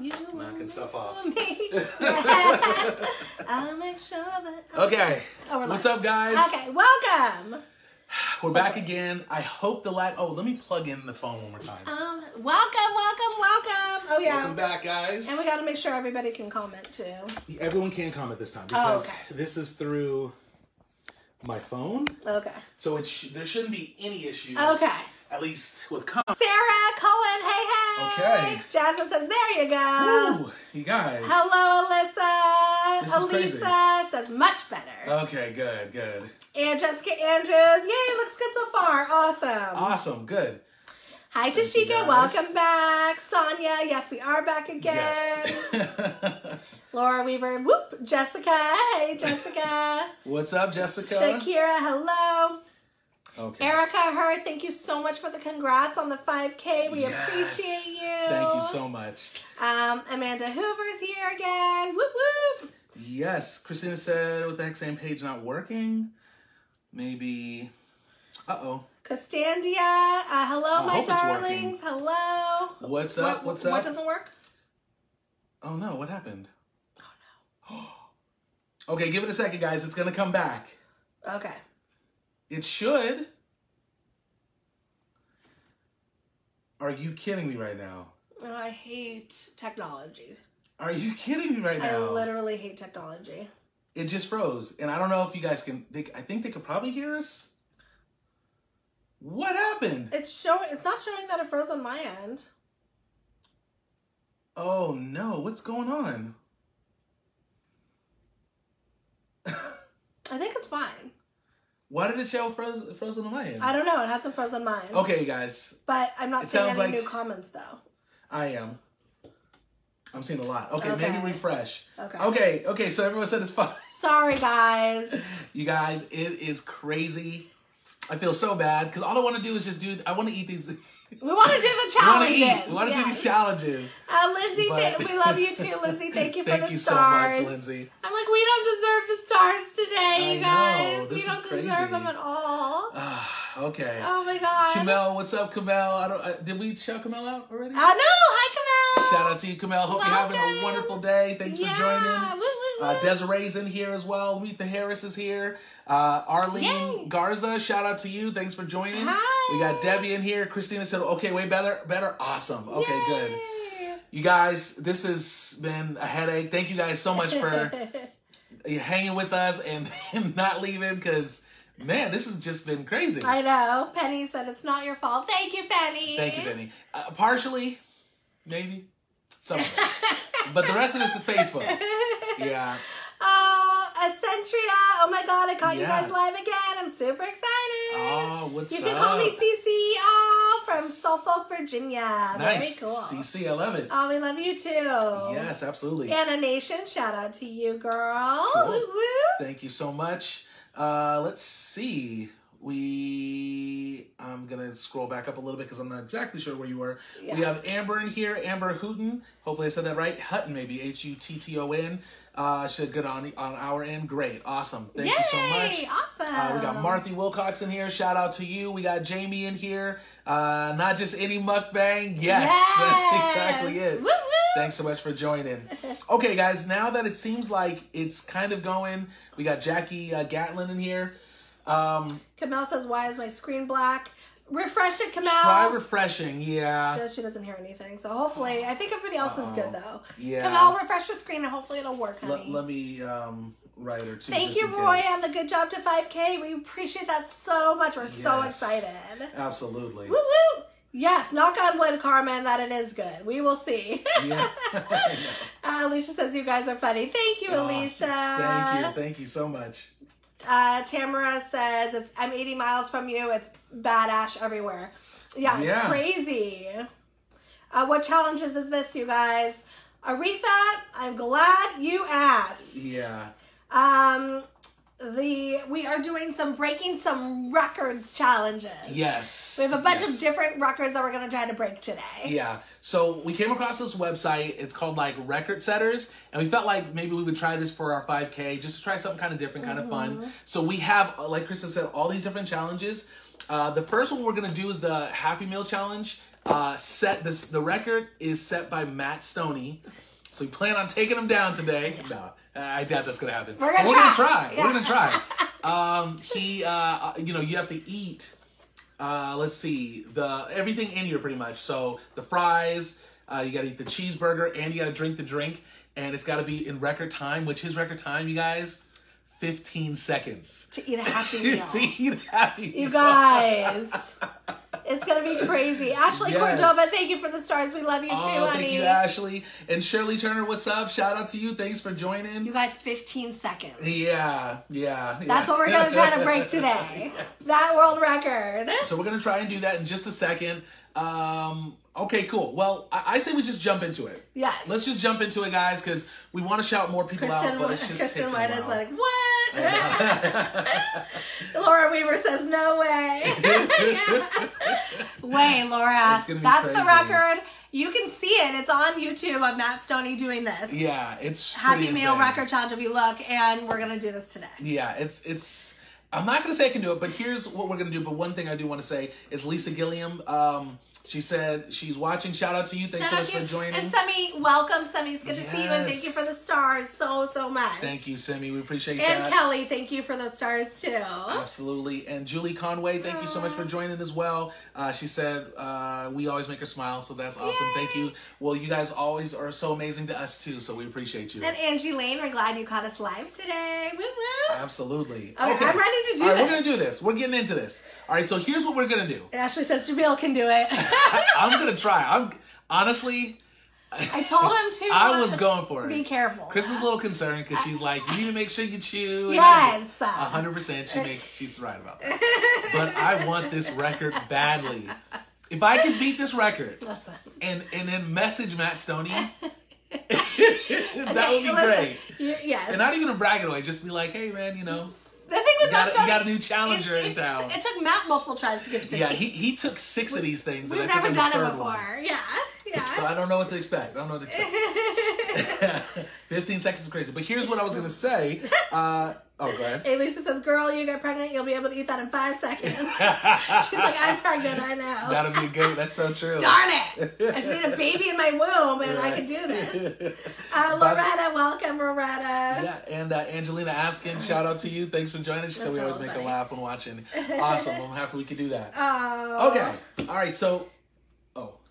you Knocking stuff off. I'll make sure that. Okay. Oh, What's up, guys? Okay, welcome. We're back again. I hope the lag. Oh, let me plug in the phone one more time. Um, welcome, welcome, welcome. Oh yeah. Welcome back, guys. And we got to make sure everybody can comment too. Everyone can comment this time because okay. this is through my phone, Okay. so it sh- there shouldn't be any issues. Okay. At least with comments. Sarah, hey, hey. Okay. Jasmine says, there you go. Ooh, you guys. Hello, Alyssa. This is crazy. Says, much better. Okay, good, good. and Jessica Andrews, yay, looks good so far. Awesome. Awesome, good. Hi, Tachika. Welcome back. Sonia, yes, we are back again. Yes. Laura Weaver, whoop. Jessica, hey, Jessica. What's up, Jessica? Shakira, hello. Okay. Erica, her, thank you so much for the congrats on the 5K. We Yes. appreciate you. Thank you so much. Um, Amanda Hoover's here again. Whoop whoop. Yes, Christina said, "What the heck? Same page not working? Maybe. Uh oh. Costandia, uh, hello, I my darlings. Hello. What's up? What, What's up? what doesn't work? Oh no! What happened? Oh no. okay, give it a second, guys. It's gonna come back. Okay. It should. Are you kidding me right now? I hate technology. Are you kidding me right now? I literally hate technology. it just froze, and I don't know if you guys can. They, I think they could probably hear us. What happened? It's showing. It's not showing that it froze on my end. Oh no! What's going on? I think it's fine. Why did it show oh, froze, frozen on my end? I don't know. It hasn't frozen mine. Okay, you guys, But I'm not It seeing any like- new comments though. I am. I'm seeing a lot. Okay, Okay. maybe refresh. Okay. Okay, okay, so everyone said it's fine. Sorry, guys. You guys, it is crazy. I feel so bad because all I want to do is just do. I want to eat these. We want to do the I want to challenges. We want to do these challenges. Uh, Lindsay, But- th- we love you too, Lindsay. Thank you for Thank the you so stars. much, Lindsay. I'm like, we don't deserve the stars today, you guys. we don't crazy. deserve them at all. Ah, okay. Oh my god. Kamel, what's up, Kamel? I don't. Uh, did we shout Kamel out already? Oh no! Hi, Kamel. Shout out to you, Kamel. Hope you're having a wonderful day. Thanks yeah. for joining. Woo, Uh. Desiree's in here as well. Meet the Harris is here. Uh, Arlene Yay. Garza, shout out to you. Thanks for joining. Hi. We got Debbie in here. Christina said, "Okay, way better, better, awesome. Okay, good. You guys, this has been a headache. Thank you guys so much for hanging with us and, and not leaving because man, this has just been crazy. I know. Penny said it's not your fault. Thank you, Penny. Thank you, Penny. Uh, partially, maybe some of it, but the rest of this is Facebook. Yeah. Oh, Accentria. Oh my god, I caught you guys live again. I'm super excited. Oh, what's you can call me CC Oh, from Suffolk, Virginia. Nice. Very cool. CC, I love it. Oh, we love you too. Yes, absolutely. Anna Nation, shout out to you, girl. Cool. Woo woo. Thank you so much. Uh, let's see. We, I'm gonna scroll back up a little bit because I'm not exactly sure where you were. We have Amber in here, Amber Hooten. Hopefully I said that right. Hutton, maybe H U T T O N. Uh, she said good on on our end. Great, awesome. Thank you so much. Awesome. Uh, we got Marthy Wilcox in here. Shout out to you. We got Jamie in here. Uh, not just any mukbang. Yes, that's exactly it. Woo woo. Thanks so much for joining. Okay, guys, now that it seems like it's kind of going, we got Jackie uh, Gatlin in here. Um, Kamel says, "Why is my screen black?" Refresh it, Kamel. try refreshing. yeah. She, says she doesn't hear anything, so hopefully, I think everybody else is good though. Yeah. Kamel, refresh your screen and hopefully it'll work, honey. Let, let me um, write her too. Thank you, Roy, case. on the good job to 5K. We appreciate that so much. We're so excited. Absolutely. Woo woo! Yes, knock on wood, Carmen, that it is good. We will see. Yeah. Uh, Alicia says you guys are funny. Thank you, Aw, Alicia. Thank you. Thank you so much. Uh, Tamara says it's I'm 80 miles from you. It's badass everywhere. Yeah, it's Yeah. crazy. Uh, what challenges is this, you guys? Aretha, I'm glad you asked. Yeah. Um, the we are doing some breaking some records challenges. Yes. We have a bunch yes. of different records that we're gonna try to break today. Yeah. So we came across this website. It's called like Record Setters, and we felt like maybe we would try this for our 5K, just to try something kind of different, kind of fun. So we have, uh, like Kristin said, all these different challenges. Uh, the first one we're gonna do is the Happy Meal challenge. Uh, set this. The record is set by Matt Stonie. So we plan on taking him down today. No, I doubt that's gonna happen. We're gonna But we're try. gonna try. We're gonna try. Um, he, uh, you know, you have to eat. Uh, let's see the everything in here pretty much. So the fries, uh, you got to eat the cheeseburger, and you got to drink the drink, and it's got to be in record time. Which his record time, you guys, fifteen seconds To eat a happy meal. to eat happy. You guys. It's gonna be crazy. Ashley Yes. Cordova, thank you for the stars. We love you too, Oh, honey. thank you, Ashley and Shirley Turner. What's up? Shout out to you. Thanks for joining. You guys, 15 seconds. yeah, yeah. That's yeah. what we're gonna try to break today. That world record. So we're gonna try and do that in just a second. Um, okay, cool. Well, I, I say we just jump into it. Yes. Let's just jump into it, guys, because we want to shout more people Kristen, out, but it's just Kristen White is like, what? Laura Weaver says, no way. Way, Laura. It's gonna be That's the record. You can see it. It's on YouTube of Matt Stonie doing this. yeah, it's Happy Meal. Record Challenge if you look, and we're gonna do this today. Yeah, it's it's. I'm not gonna say I can do it, but here's what we're gonna do. But one thing I do want to say is Lisa Gilliam. Um, she said she's watching. Shout out to you. Thanks Shout so much you. for joining. And Semi, welcome, Semi. It's good to see you, and thank you for the stars so so much. Thank you, Semi. We appreciate you. And that. Kelly, thank you for those stars too. Absolutely. And Julie Conway, thank you so much for joining as well. Uh, she said, uh, we always make her smile, so that's awesome. Thank you. Well, you guys always are so amazing to us too, so we appreciate you. And Angie Lane, we're glad you caught us live today. Woo woo. Absolutely. Okay, I'm ready to do All right, this. we're going to do this. We're getting into this. All right, so here's what we're going to do. Ashley says Jamil can do it. I'm going to try. I'm Honestly, I told him to. I was going for it. Be careful. Chris is a little concerned because she's like, you need to make sure you chew. Yes. A hundred percent, she makes. She's right about that. But I want this record badly. If I could beat this record Listen. and and then message Matt Stonie, that would be Listen, great. yes. And not even a bragging way, just be like, hey man, you know, the thing with got, Matt a, you got a new challenger it, in town. It took Matt multiple tries to get to 15. yeah, he, he took six of these things. We've never done it before. one. Yeah. Yeah. So I don't know what to expect. I don't know what to expect. 15 seconds is crazy. But here's what I was going to say. Uh, oh, go ahead. Hey, Lisa says, girl, you get pregnant, you'll be able to eat that in five seconds. She's like, I'm pregnant, I know. That'll be good. That's so true. Darn it! I just need a baby in my womb and I can do this. Uh, Loretta, welcome, Loretta. Yeah, and uh, Angelina Askin, shout out to you. Thanks for joining. She said we always make her funny. laugh when watching. Awesome. I'm happy we could do that. Oh. Okay. All right. So,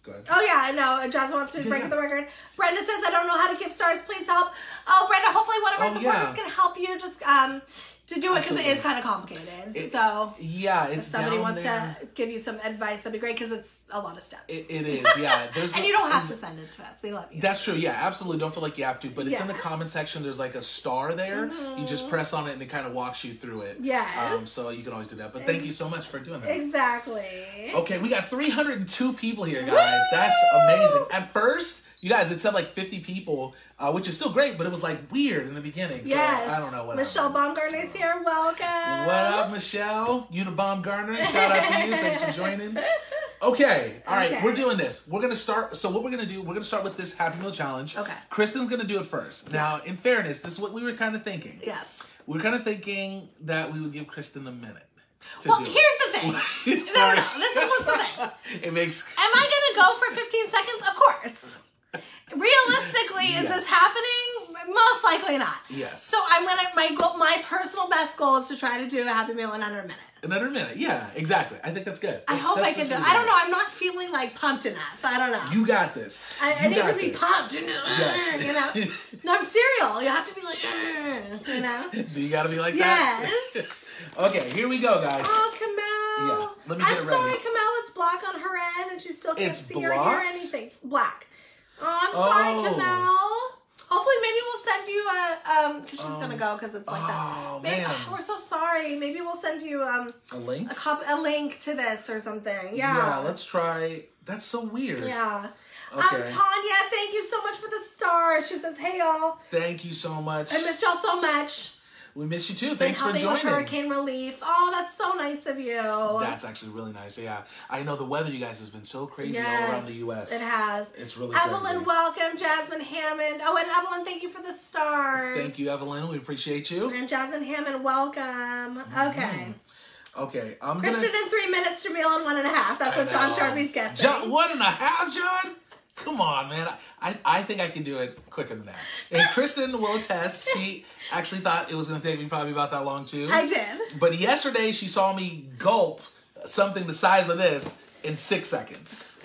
go ahead. Oh yeah, no. Jasmine wants me to break Yeah. the record. Brenda says, "I don't know how to give stars. Please help." Oh, Brenda. Hopefully, one of our Oh, supporters yeah. can help you just um to do it because it is kind of complicated. It- so Yeah, if somebody wants there. to give you some advice, that'd be great because it's a lot of steps. It, it is. Yeah. There's and a- you don't have to send it to us. We love you. That's true. Yeah, absolutely. Don't feel like you have to, but it's in the Mm-hmm. comment section. There's like a star there. You just press on it and it kind of walks you through it. Yeah. Um, so you can always do that. But thank you so much for doing that. exactly. Okay, we got 302 people here, guys. That's amazing. At first, you guys, it said like 50 people, uh, which is still great, but it was like weird in the beginning. So Yes. I don't know what Michelle. Baumgartner's here. Welcome. What up, Michelle? Unibomb Garner. Shout out to you. Thanks for joining. Okay, all right, Okay. we're doing this. We're gonna start. So what we're gonna do? We're gonna start with this Happy Meal challenge. Okay. Kristin's gonna do it first. Now, in fairness, this is what we were kind of thinking. Yes. We're kind of thinking that we would give Kristin a minute. To Well, here's it. the thing. no, Sorry. no, this is what's the thing. it makes Am I gonna go for 15 seconds? Of course. Realistically, is this happening? Most likely not. Yes. So I'm gonna my goal, my personal best goal is to try to do a happy meal in under a minute. another minute. Yeah, exactly. I think that's good. I hope I can do. it. really I don't know. I'm not feeling like pumped enough. I don't know. You got this. I, I need to be this. pumped. You know, Yes. you know. No, I'm cereal. You have to be like, you know. You got to be like that? Yes. okay, here we go, guys. Oh, Kamel. Yeah, let me get I'm sorry, Kamel. It's black on her end, and she still can't It's see or hear anything. Black. Oh, I'm sorry, Oh. Kamel. Hopefully, maybe we'll send you a um. Cause she's gonna Um, go because it's like oh, that. Maybe, man. we're so sorry. Maybe we'll send you um A link? a cop a link to this or something. Yeah. Yeah, let's try. That's so weird. Yeah. Um, Okay. Tanya, thank you so much for the stars. She says, "Hey y'all, Thank you so much. I missed y'all so much. We miss you too. Been Thanks for helping with joining. hurricane relief. Oh, that's so nice of you. That's actually really nice. Yeah, I know the weather, you guys, has been so crazy all around the U.S. It has. It's really Evelyn, crazy. welcome. Jasmine Hammond. Oh, and Evelyn, thank you for the stars. Thank you, Evelyn. We appreciate you. And Jasmine Hammond, welcome. Okay. Mm-hmm. Okay, I'm Kristin gonna. in three minutes, Jamil in one and a half. That's what John know. Sharpy's guessing. John, one and a half, John. Come on, man. I, I think I can do it quicker than that. And Kristin will attest. She actually thought it was going to take me probably about that long too. I did. But yesterday she saw me gulp something the size of this in six seconds.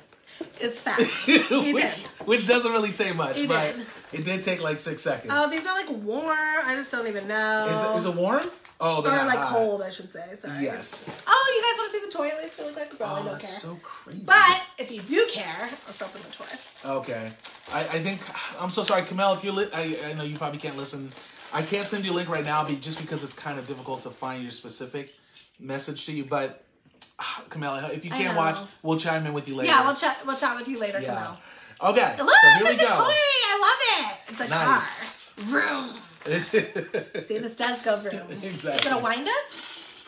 It's fast. Which, did. which doesn't really say much, He but did. it did take like six seconds. Oh, these are like warm. I just don't even know. is, it, is it warm? Oh, they're or not like hot. cold, I should say. Sorry. Yes. Oh, you guys want to see the toy at least really quick? Probably Oh, don't that's care. so crazy. But if you do care, let's open the toy. Okay. I, I think I'm so sorry, Kamel. If you're, li- I, I know you probably can't listen. I can't send you a link right now, be just because it's kind of difficult to find your specific message to you. But Kamel, if you can't watch, we'll chime in with you later. Yeah, we'll chat. We'll chat with you later. Yeah. Kamel. Okay. Look so here at we the toy. I love it. It's a Nice. car. Vroom. See, this does go vroom. Exactly. Is it a wind up?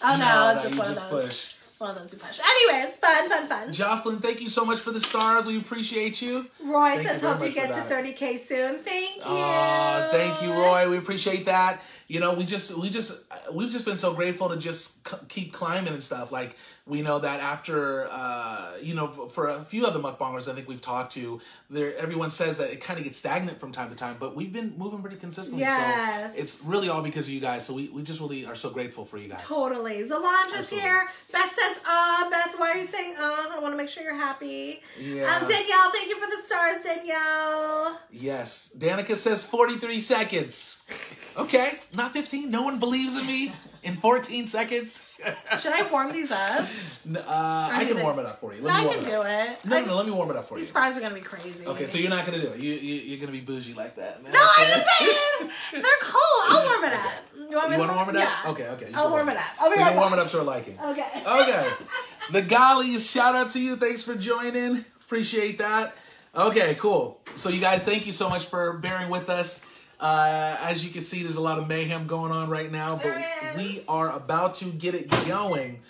Oh no, No, it's just one just of those. push. It's one of those you push. Anyways, fun, fun, fun. Jocelyn, thank you so much for the stars. We appreciate you. Roy Thank says, you "Hope you get to 30k soon." Thank you. Aw, thank you, Roy. We appreciate that. You know, we just, we just, we've just been so grateful to just c- keep climbing and stuff. Like we know that after, uh, you know, for a few other mukbangers, I think we've talked to, there, everyone says that it kind of gets stagnant from time to time, but we've been moving pretty consistently. Yes. So it's really all because of you guys. So we, we just really are so grateful for you guys. Totally. Zalandra's here. Beth says, uh, Beth, why are you saying, uh? I want to make sure you're happy. Yeah. Um, Danielle, thank you for the stars, Danielle. Yes. Danica says 43 seconds. Okay, not 15. No one believes in me in 14 seconds. Should I warm these up? N- uh, I can they- warm it up for you. Let No, me I can it do it. No, I no, no, just- let me warm it up for you. These fries are gonna be crazy. Okay, so you're not gonna do it. You, you you're gonna be bougie like that, man. No, okay. I'm just saying they're cold. I'll warm it up. You want You want to warm it up? Yeah. Okay, okay. I'll warm it up. I'll be We right can warm it up to our liking. Okay. Okay. the Gollies, shout out to you. Thanks for joining. Appreciate that. Okay, cool. So you guys, thank you so much for bearing with us. Uh, as you can see, there's a lot of mayhem going on right now, but we are about to get it going.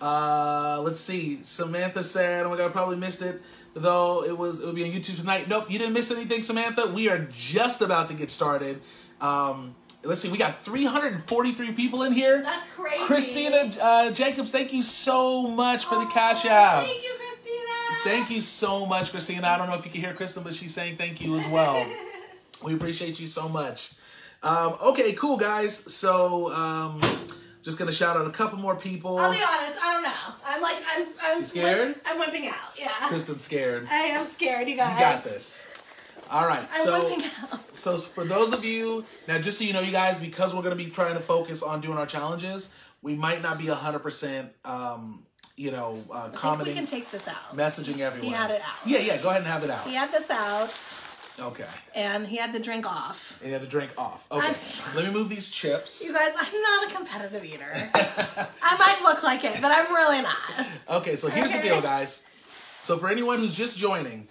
Uh, let's see. Samantha said, "Oh my god, I probably missed it." Though it was, it would be on YouTube tonight. Nope, you didn't miss anything, Samantha. We are just about to get started. Um, let's see, we got 343 people in here. That's crazy. Kristina uh, Jacobs, thank you so much for the cash Oh, out. Thank you, Kristina. Thank you so much, Kristina. I don't know if you can hear Kristin, but she's saying thank you as well. we appreciate you so much. Um, okay, cool, guys. So, um, just gonna shout out a couple more people. I'll be honest. I don't know. I'm like I'm. I'm You scared? I'm wimping out. Yeah. Kristin's scared. I am scared, you guys. You got this. All right, I'm so out. so for those of you now, just so you know, you guys, because we're gonna be trying to focus on doing our challenges, we might not be hundred percent, um, you know, uh, I we can take this out. messaging everyone. He had it out. Yeah, yeah. Go ahead and have it out. He had this out, Okay. and he had the drink off. And you have the drink off. Okay. Let me move these chips. You guys, I'm not a competitive eater. I might look like it, but I'm really not. Okay, so here's the deal, guys. So for anyone who's just joining,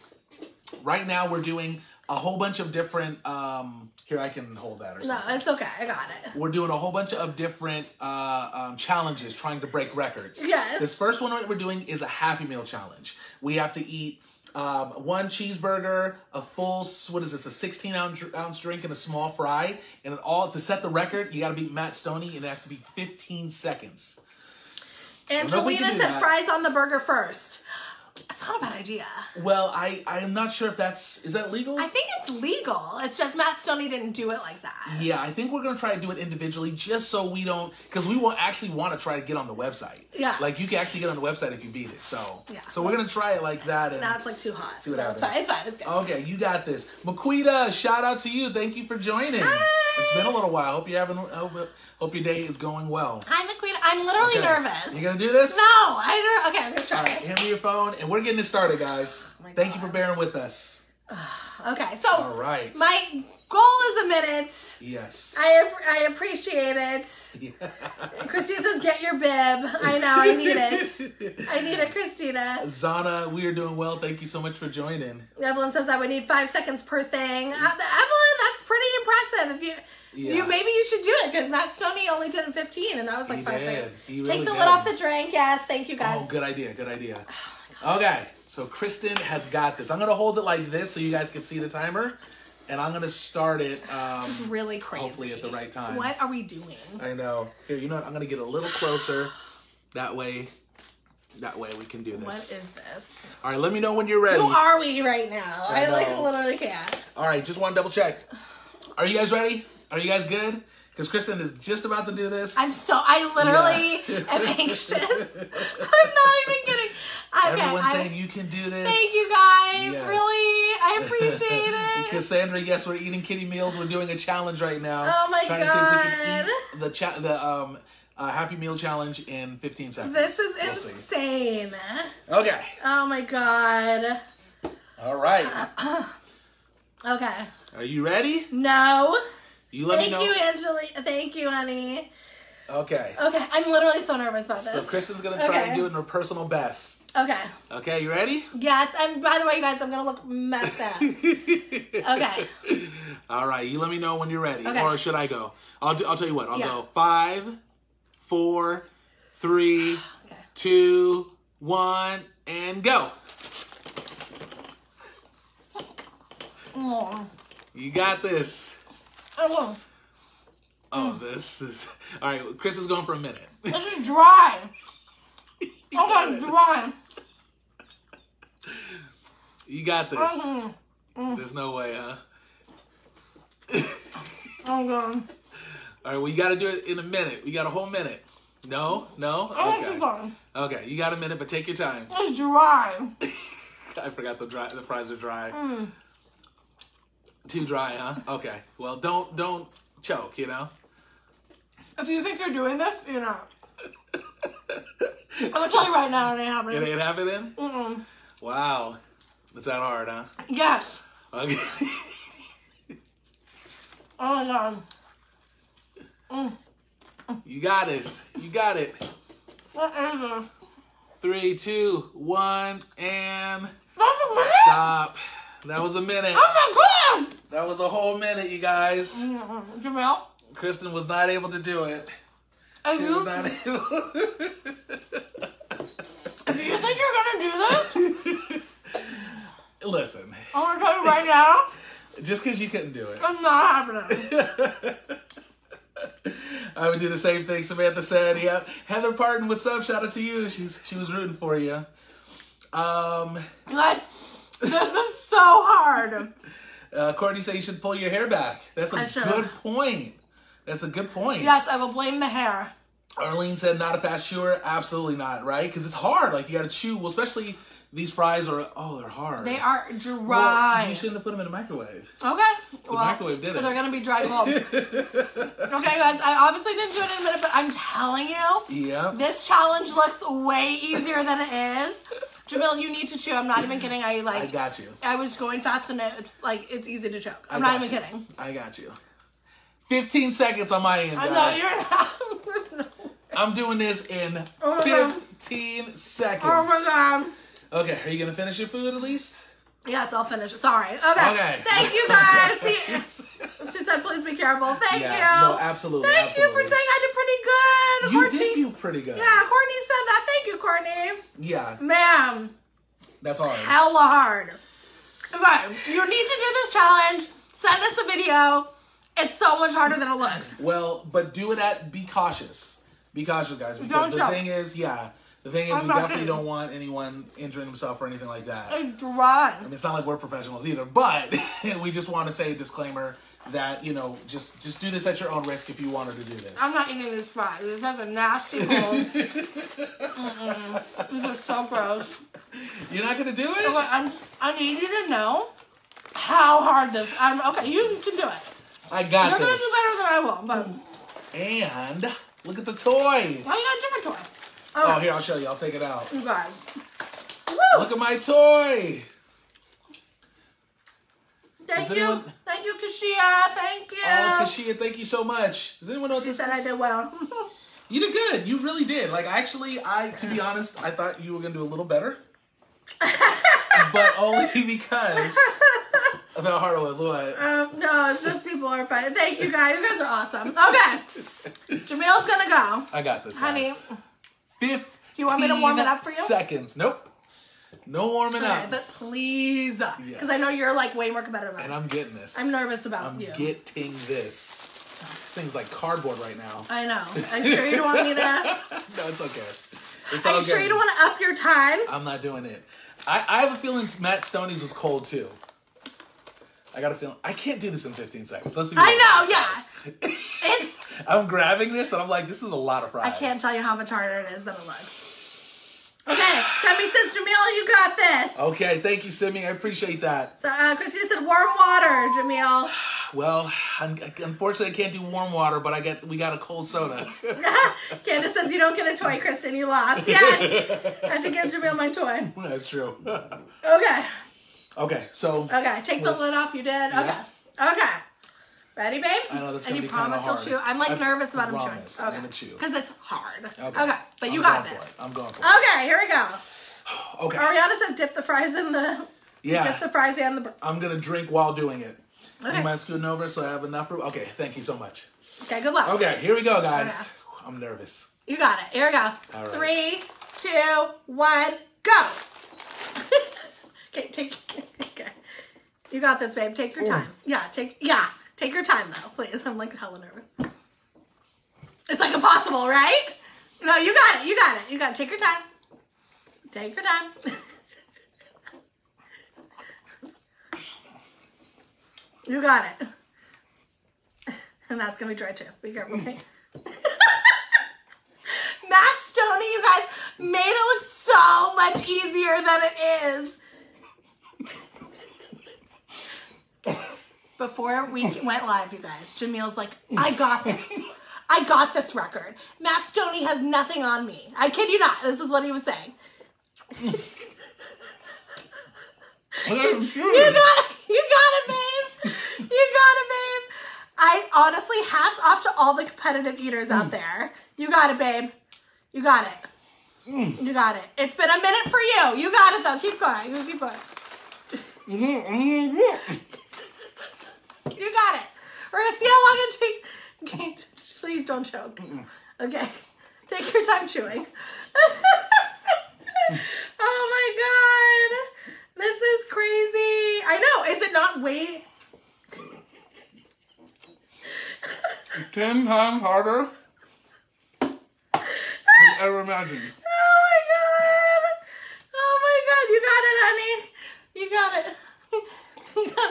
right now we're doing a whole bunch of different. Um, here, I can hold that or something. No, it's okay. I got it. We're doing a whole bunch of different uh, um, challenges trying to break records. Yes. This first one that we're doing is a Happy Meal challenge. We have to eat um, one cheeseburger, a full what is this? A 16 ounce, ounce drink, and a small fry. And it all to set the record, you got to beat Matt Stonie, and it has to be 15 seconds. Angelina said fries on the burger first. That's not a bad idea. Well, I I am not sure if that's is that legal. I think it's legal. It's just Matt Stonie didn't do it like that. yeah, I think we're gonna try to do it individually, just so we don't, because we will actually want to try to get on the website. Yeah. like you can actually get on the website if you beat it. So Yeah. so we're gonna try it like that. And Now it's like too hot. See what no, it's happens. fine. It's fine. It's good. okay, you got this, Maquita. Shout out to you. Thank you for joining. Hi. It's been a little while. Hope you're having. Hope, hope your day is going well. Hi, McQueen. I'm literally Okay. nervous. You gonna do this? No, I don't. Okay, I'm gonna try. All right, hand me your phone, and we're getting it started, guys. Oh Thank you for bearing with us. Okay, so All right. my goal is a minute. yes. I I appreciate it. Christina says, "Get your bib." I know. I need it. I need it, Christina. Zana, we are doing well. Thank you so much for joining. Evelyn says I would need five seconds per thing. Uh, Evelyn, that's pretty impressive. If you, Yeah. you maybe you should do it because Matt Stonie only did in fifteen, and that was like He five did. seconds. He Take the did. lid off the drink. Yes, thank you guys. Oh, good idea. Good idea. Oh Okay, so Kristin has got this. I'm gonna hold it like this so you guys can see the timer, and I'm gonna start it. Um, This is really crazy. hopefully at the right time. What are we doing? I know. Here, you know what? I'm gonna get a little closer. That way, that way we can do this. What is this? All right, let me know when you're ready. Who are we right now? I I, like literally can't. All right, just want to double check. Are you guys ready? Are you guys good? Because Kristin is just about to do this. I'm so I literally Yeah. am anxious. I'm not even kidding. Okay, Everyone's I- saying you can do this. thank you guys. Yes. Really, I appreciate it. Cassandra, yes, we're eating kitty meals. We're doing a challenge right now. Oh my trying to see if we can God. eat the cha- the um uh, Happy Meal challenge in 15 seconds. this is We'll see. insane. Okay. Oh my god. All right. Okay. Are you ready? No. You let Thank me know. Thank you, Angeli. Thank you, honey. Okay. Okay, I'm literally so nervous about this. So Kristin's gonna try Okay. and do it in her personal best. Okay. Okay, you ready? Yes, and by the way, you guys, I'm gonna look messed up. Okay. All right. You let me know when you're ready, Okay. or should I go? I'll do, I'll tell you what. I'll Yeah. go five, four, three, Okay. two, one, and go. Oh. You got this. Oh, Oh, this is all right. Chris is going for a minute. this is dry. Oh my dry. You got this. Mhm. There's no way, huh? Oh god. All right. Well, you got to do it in a minute. We got a whole minute. No, no. Okay. Okay. You got a minute, but take your time. It's dry. I forgot the dry. The fries are dry. Mm. Too dry, huh? Okay. Well, don't don't choke. You know. If you think you're doing this, you're not. I'm gonna tell you right now, it ain't happening. It ain't happening. Mm-mm. Wow. It's that hard, huh? Yes. Okay. Oh my god. Mm. you got this. You got it. What is this? Three, two, one, and That's a minute? stop. That was a minute. Oh my god! That was a whole minute, you guys. Jamil, Kristin was not able to do it. She you, was not able. if you think you're gonna do this, Listen, I'm gonna tell you right now, just because you couldn't do it, it's not happening. I would do the same thing. Samantha said, "Yeah, Heather Parton, what's up? Shout out to you. She's she was rooting for you." Um, You guys, this is so hard. uh, Courtney said you should pull your hair back. That's a good point. That's a good point. Yes, I will blame the hair. Arlene said, "Not a fast chewer. Absolutely not. Right? Because it's hard. Like you got to chew. Well, especially these fries are. Oh, they're hard. They are Well, dry. you shouldn't have put them in a microwave. Okay. well, microwave did it. They're gonna be dry cold. okay, guys. I obviously didn't do it in a minute, but I'm telling you, Yeah. this challenge looks way easier than it is. Jamil, you need to chew. I'm not even kidding. I like. I got you. I was going fast and it's like it's easy to choke. I'm not even you. kidding. I got you. 15 seconds on my end, I know you're not. I'm doing this in Oh my God. 15 seconds. oh my god. Okay, are you gonna finish your food at least? Yes, I'll finish. Sorry. Okay. Okay. Thank you guys. She said, "Please be careful." Thank Yeah, you. no, absolutely, Thank you for saying I did pretty good. you Courtney- did do pretty good. Yeah, Courtney said that. Thank you, Courtney. Yeah, Ma'am, that's hard. hella hard. Okay, you need to do this challenge. Send us a video. It's so much harder than it looks. Well, but do it at be cautious. Be cautious, guys. Because Don't the thing is, yeah, the thing is, I'm we definitely kidding. don't want anyone injuring himself or anything like that. It's dry. I mean, it's not like we're professionals either, but we just want to say a disclaimer that you know, just just do this at your own risk if you wanted to do this. I'm not eating this fry. This has a nasty hole. This is so gross. You're not gonna do it. Okay, I'm, I need you to know how hard this. I'm okay. You can do it. I got You're gonna do better than I will. But And look at the toy. oh, you got a different toy. Oh, Okay. here I'll show you. I'll take it out. Woo! Look at my toy. Thank you. anyone- Thank you, Kashia. Thank you. Oh, Kashia, thank you so much. Does anyone know what She this said is? I did well. You did good. You really did. Like actually, I to be honest, I thought you were gonna do a little better, but only because of how hard it was. What? um, no, it's just people are funny. Thank you guys. You guys are awesome. Okay. Jamil's gonna go. I got this, Honey. guys. Fifteen. Do you want me to warm it up for you? Seconds. Nope. No warming Okay, up. but please, because Yes. I know you're like way more competitive. and I'm getting this. I'm nervous about you. I'm you. getting this. This thing's like cardboard right now. I know. I'm sure you don't want me to. no, it's okay. It's you sure good. you don't want to up your time? I'm not doing it. I, I have a feeling Matt Stonie's was cold too. I got a feeling I can't do this in 15 seconds. Let's be I know, yeah. It's. I'm grabbing this and I'm like, this is a lot of fries. I can't tell you how much harder it is than it looks. Okay, Semi says, Jamil, you got this. Okay, thank you, Semi. I appreciate that. So, uh, Christina said, warm water, Jamil. Well, un- unfortunately, I can't do warm water, but I get we got a cold soda. Candice says, you don't get a toy, Kristin, you lost. Yes! I have to give Jamil my toy. That's true. Okay, okay, so okay, take the lid off, you did? Okay, okay. Ready, babe? I know that's And gonna you be kinda promise you'll hard. chew? I'm like I nervous about him chewing. promise I'm gonna chew. Because it's hard. Okay, Okay. but you I'm got this. I'm going for it. Okay, here we go. Okay. Ariana said dip the fries in the Yeah. dip the fries and the. I'm gonna drink while doing it. Okay. You mind scooting over so I have enough room? Okay, thank you so much. Okay, good luck. Okay, here we go, guys. I'm nervous. You got it. Here we go. All right. Three, two, one, go. okay, take. Okay, you got this, babe. Take your time. Yeah, take. Yeah, take your time though, please. I'm like hella nervous. It's like impossible, right? No, you got it. You got it. You got it. Take your time. Take your time. you got it. And that's gonna be dry too. Be careful. okay? Matt Stonie, you guys, made it look so much easier than it is. Before we went live, you guys, Jamil's like, I got this. I got this record. Matt Stonie has nothing on me. I kid you not. This is what he was saying. You got it. You got it, babe. You got it, babe. I honestly, hats off to all the competitive eaters out there. You got it, babe. You got it. You got it. It's been a minute for you. You got it though. Keep going. You keep going. You got it. We're gonna see how long it takes. Okay, please don't choke. Okay, take your time chewing. oh my god, this is crazy. I know. Is it not way? Ten times harder than you ever imagined. Oh my god! Oh my god! You got it, honey. You got it. You got oh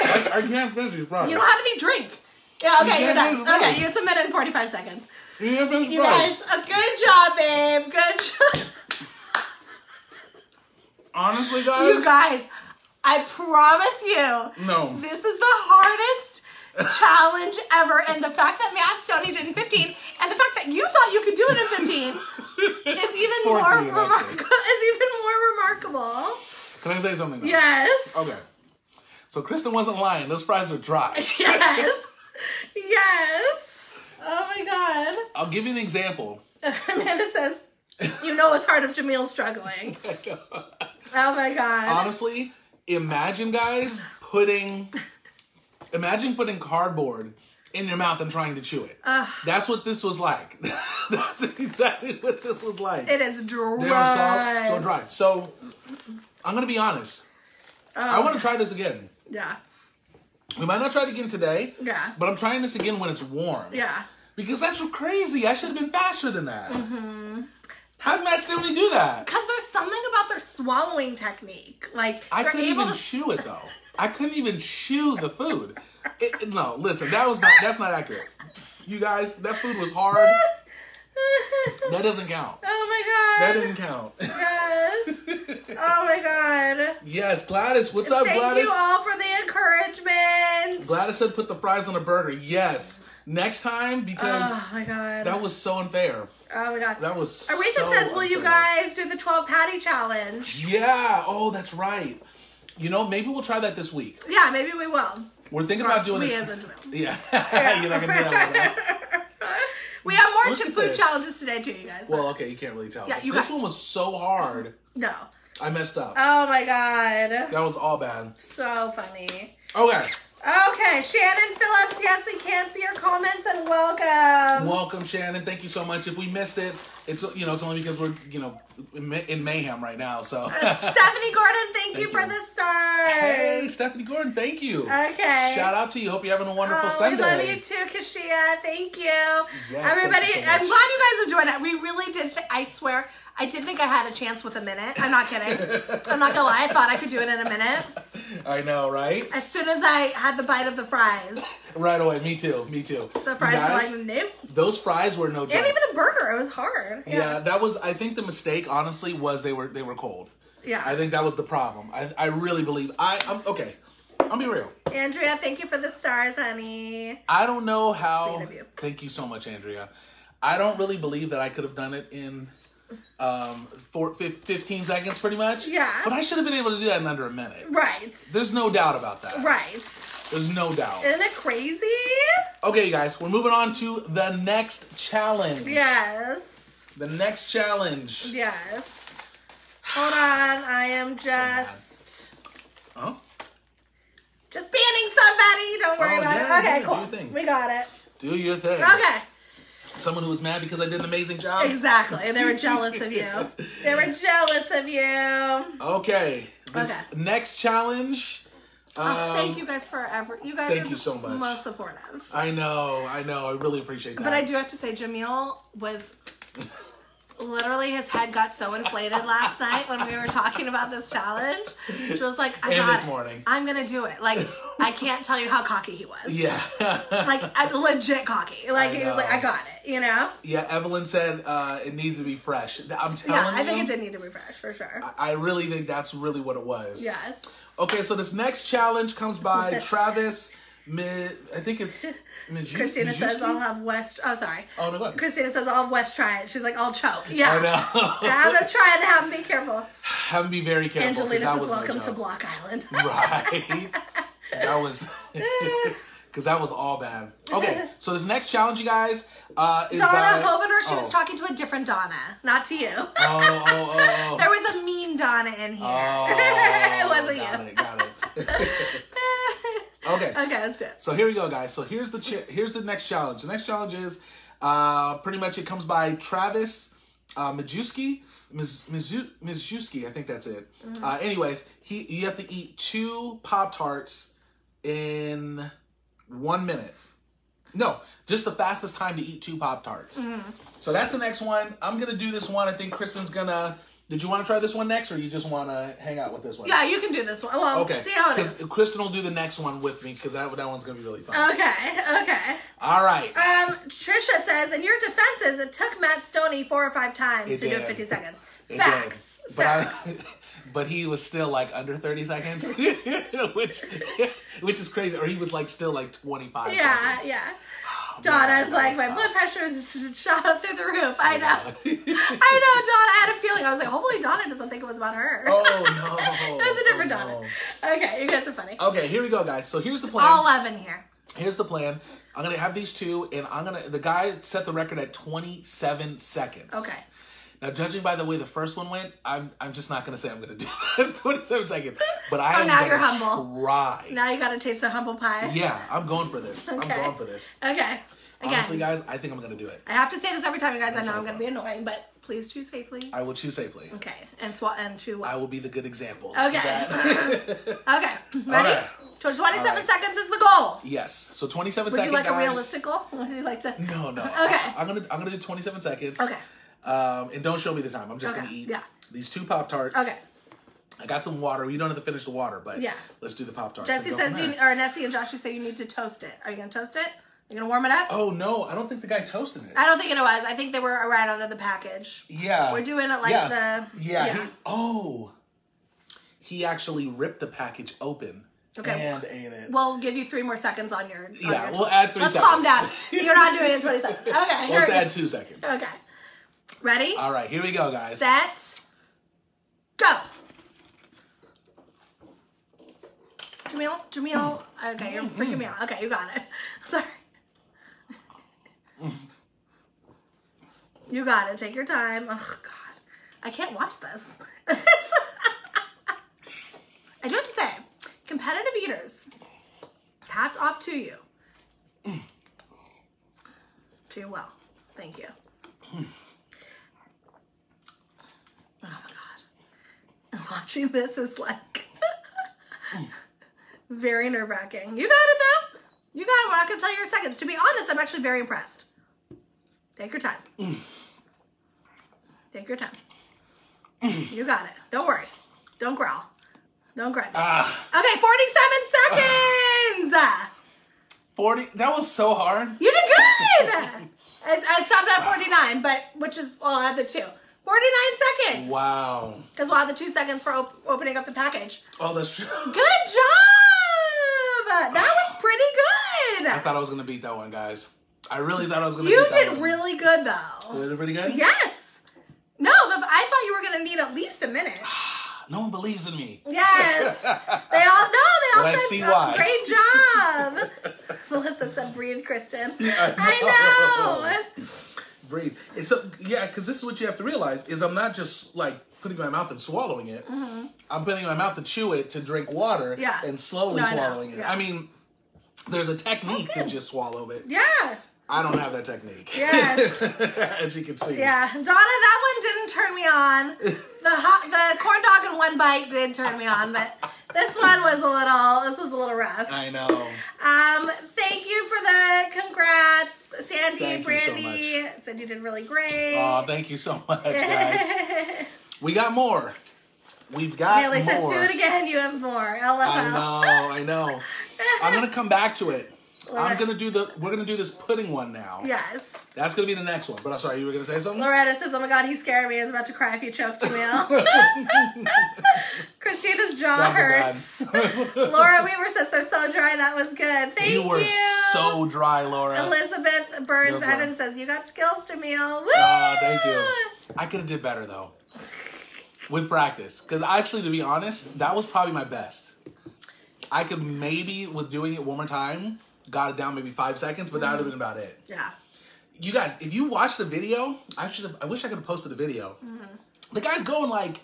I, I can't finish these fries. You don't have any drink. Yeah. Okay, You you're done. Okay, it's a minute and forty-five seconds. You can't finish You fries. guys, a good job, babe. Good job. Honestly, guys. You guys, I promise you, No. this is the hardest challenge ever. And the fact that Matt Stonie did in 15, and the fact that you thought you could do it in 15, is even more 14, actually. remarkable. Is even more remarkable. Can I say something? Though? Yes. Okay. So Kristin wasn't lying. Those fries are dry. Yes. Yes. Oh my god. I'll give you an example. Amanda says, "You know it's hard if Jamil's struggling." Oh my god. Honestly, imagine guys putting imagine putting cardboard in your mouth and trying to chew it. That's what this was like. That's exactly what this was like. It is dry. they are so, so dry. So I'm gonna be honest. I want to try this again. Yeah. We might not try it again today. Yeah. But I'm trying this again when it's warm. Yeah. Because that's so crazy. I should have been faster than that. How did Matt Stonie do that? Because there's something about their swallowing technique. Like I couldn't even to. chew it though. I couldn't even chew the food. It- no, listen, that was not. That's not accurate. You guys, that food was hard. That doesn't count. oh my god. That didn't count. Yes. Oh my god. yes, Gladys. What's up, Thank Gladys? Thank you all for the encouragement. Gladys said put the fries on a burger. Yes. Next time because Oh my god. that was so unfair. oh my god. That was. Aretha so says, "Will you guys do the 12 patty challenge?" Yeah. Oh, that's right. You know, maybe we'll try that this week. Yeah, maybe we will. We're thinking about doing we it. as. Yeah. You're not gonna do that. We have more chip food this. challenges today too, you guys. Well, okay, you can't really tell. Yeah, you this got- one was so hard. no. I messed up. Oh my god. That was all bad. So funny. Okay. Okay, Shannon Phillips. Yes, we can see your comments and welcome. Welcome, Shannon. Thank you so much. If we missed it, it's you know it's only because we're you know in, may- in mayhem right now. So uh, Stephanie Gordon, thank, you Thank for you. the stars. hey, Stephanie Gordon, thank you. Okay. Shout out to you. Hope you're having a wonderful Oh, Sunday. we love you too, Kashia. Thank you. Yes, Everybody, thank you so I'm glad you guys enjoyed it. We really did. I swear, I did think I had a chance with a minute. I'm not kidding. I'm not gonna lie. I thought I could do it in a minute. I know, right? As soon as I had the bite of the fries, Right away. Me too. Me too. the fries guys, were like, nope. those fries were no joke. And even the burger, it was hard. yeah. that was. I think the mistake, honestly, was they were they were cold. Yeah. I think that was the problem. I, I really believe. I I'm okay. I'll be real. Andrea, thank you for the stars, honey. I don't know how. Sweet of you. Thank you so much, Andrea. I don't really believe that I could have done it in um four, fif- 15 seconds, pretty much. Yeah. But I should have been able to do that in under a minute. Right. There's no doubt about that. Right. There's no doubt. Isn't it crazy? Okay, you guys, we're moving on to the next challenge. Yes. The next challenge. Yes. Hold on. I am just Oh, just banning somebody. Don't worry Oh, about yeah, it. Okay, do cool. your thing. We got it. do your thing. Okay. Someone who was mad because I did an amazing job. Exactly. And they were jealous of you. They were jealous of you. Okay. This Okay. next challenge. Oh, um, thank you guys forever. You guys thank are you the so much. most supportive. I know, I know. I really appreciate that. But I do have to say, Jamil was literally his head got so inflated last night when we were talking about this challenge. She was like, I And got this it. morning. I'm gonna do it. Like, I can't tell you how cocky he was. Yeah. Like, legit cocky. Like, I he was like. I got it, you know? yeah, Evelyn said uh, it needs to be fresh. I'm telling Yeah, I you. think it did need to be fresh for sure. I really think that's really what it was. Yes. Okay, so this next challenge comes by Travis. I think it's Christina says? I'll have West. Oh, sorry. Oh no, go. Christina says I'll have West try it. She's like, I'll choke. Yeah. I know. I'm gonna try and have him be careful. Have to be very careful. Angelina says, was "Welcome to. Block Island." Right. that was because that was all bad. Okay, so this next challenge, you guys, uh, is Donna by, Hovener, she was oh. talking to a different Donna, not to you. Oh, oh, oh, oh. There was a mean Donna in here. Oh, it wasn't got you. It, got it. Okay. Okay, let's do it. So here we go, guys. So here's the ch- here's the next challenge. The next challenge is uh, pretty much it comes by Travis uh, Majewski. Miz, Mizu, Mizuski, I think that's it. Mm-hmm. Uh, anyways, he you have to eat two Pop Tarts in one minute. No, just the fastest time to eat two Pop Tarts. Mm-hmm. So that's the next one. I'm gonna do this one. I think Kristin's gonna. Did you want to try this one next, or you just want to hang out with this one? Yeah, you can do this one. Well, Okay. see how it Because. Kristin will do the next one with me because that that one's gonna be really fun. Okay, okay. All right. Um, Trisha says, in your defenses, it took Matt Stonie four or five times It to do it 50 seconds. It Facts. did. But I, Facts. but he was still like under 30 seconds, which which is crazy. Or he was like still like 25 yeah, seconds. yeah. Oh, Donna's like, my blood pressure is shot up through the roof. I know. I know, Donna. I had a feeling. I was like, hopefully Donna doesn't think it was about her. oh no. it was a different Oh, Donna. Okay, you guys are funny. Okay, here we go, guys. So here's the plan. All 11 here. Here's the plan. I'm gonna have these two, and I'm gonna. The guy set the record at 27 seconds. Okay. Now, judging by the way the first one went, I'm I'm just not gonna say I'm gonna do that 27 seconds. But I Oh, am now gonna you're humble. try. Now you got to taste a humble pie. Yeah, I'm going for this. I'm going for this. Okay. Again, Honestly, guys, I think I'm gonna do it. I have to say this every time, you guys. I know I'm going to be annoying, but please choose safely. I will choose safely. Okay. And swat and chew I will be the good example. Okay. Okay. Ready? Okay. 27 All right. seconds is the goal. yes. So 27 Would you seconds. like a guys. realistic goal? Would you like to? No, no. Okay. I, am gonna I'm gonna do 27 seconds. Okay. Um, and don't show me the time. I'm just Okay, gonna eat yeah. these two pop tarts. Okay. I got some water. You don't have to finish the water, but Yeah. let's do the pop tarts. Jesse says you, or Nessie and Joshy say you need to toast it. Are you going to toast it? Are you going to warm it up? Oh no, I don't think the guy toasted it. I don't think it was. I think they were right out of the package. Yeah. We're doing it like yeah. the- Yeah. yeah. He, oh. He actually ripped the package open. Okay. And ate it. We'll give you three more seconds on your. on Yeah, your we'll add 3 Let's seconds. calm down. You're not doing it in 20 seconds. Okay. Let's add two seconds. Okay. Ready? All right, here we go, guys. Set. Go. Jamil, Jamil. Okay, you're freaking me out. Okay, you got it. Sorry. You got it. Take your time. Oh God, I can't watch this. I do have to say, competitive eaters. Hats off to you. Mm. To you well. Thank you. Watching this is like very nerve wracking. You got it though. You got it. We're not gonna tell you your seconds. To be honest, I'm actually very impressed. Take your time. Take your time. You got it. Don't worry. Don't growl. Don't grunge. Ah, okay, 47 seconds. 40. That was so hard. You did good. I, I stopped at 49, but which is well, I had the two. 49 seconds. Wow. Because we'll have the two seconds for op- opening up the package. Oh, that's true. Good job. That was pretty good. I thought I was gonna beat that one, guys. I really thought I was gonna. You beat that did really good though. You did pretty good. Yes. No, the, I thought you were gonna need at least a minute. No one believes in me. Yes. They all know. They all Let's said, see "Oh, why." Great job. Melissa said, "Breathe, Kristin." I know. Breathe. It's so yeah, because this is what you have to realize: is I'm not just like putting my mouth and swallowing it. I'm putting my mouth to chew it, to drink water, Mm-hmm. Yeah. and slowly No, swallowing it. Yeah. I mean, there's a technique to just swallow it. Yeah. I don't have that technique. Yes. As you can see. Yeah, Donna, that one didn't turn me on. The hot, the corn dog in one bite did turn me on, but this one was a little. This was a little rough. I know. Um, thank you for the congrats, Sandy, Thank you so Brandy. said you did really great. Oh, thank you so much, guys. we got more. We've got Haley more. says, "Do it again. You have more." LOL. I know, I know. I'm gonna come back to it. I'm gonna do the. We're gonna do this pudding one now. Yes. That's gonna be the next one. But I'm sorry, you were gonna say something. Loretta says, "Oh my God, he scared me. I was about to cry if you choked me out." Kristina's jaw Oh, hurts. Laura Weaver says they're so dry. That was good. Thank you were so dry, Laura. Elizabeth Burns No. Evans says you got skills to meal. Woo! Ah, thank you. I could have did better though, with practice. Because actually, to be honest, that was probably my best. I could maybe, with doing it one more time, got it down maybe five seconds, but that would have been about it. Yeah. You guys, if you watch the video, I should have. I wish I could have posted the video. Mm-hmm. The guy's going like,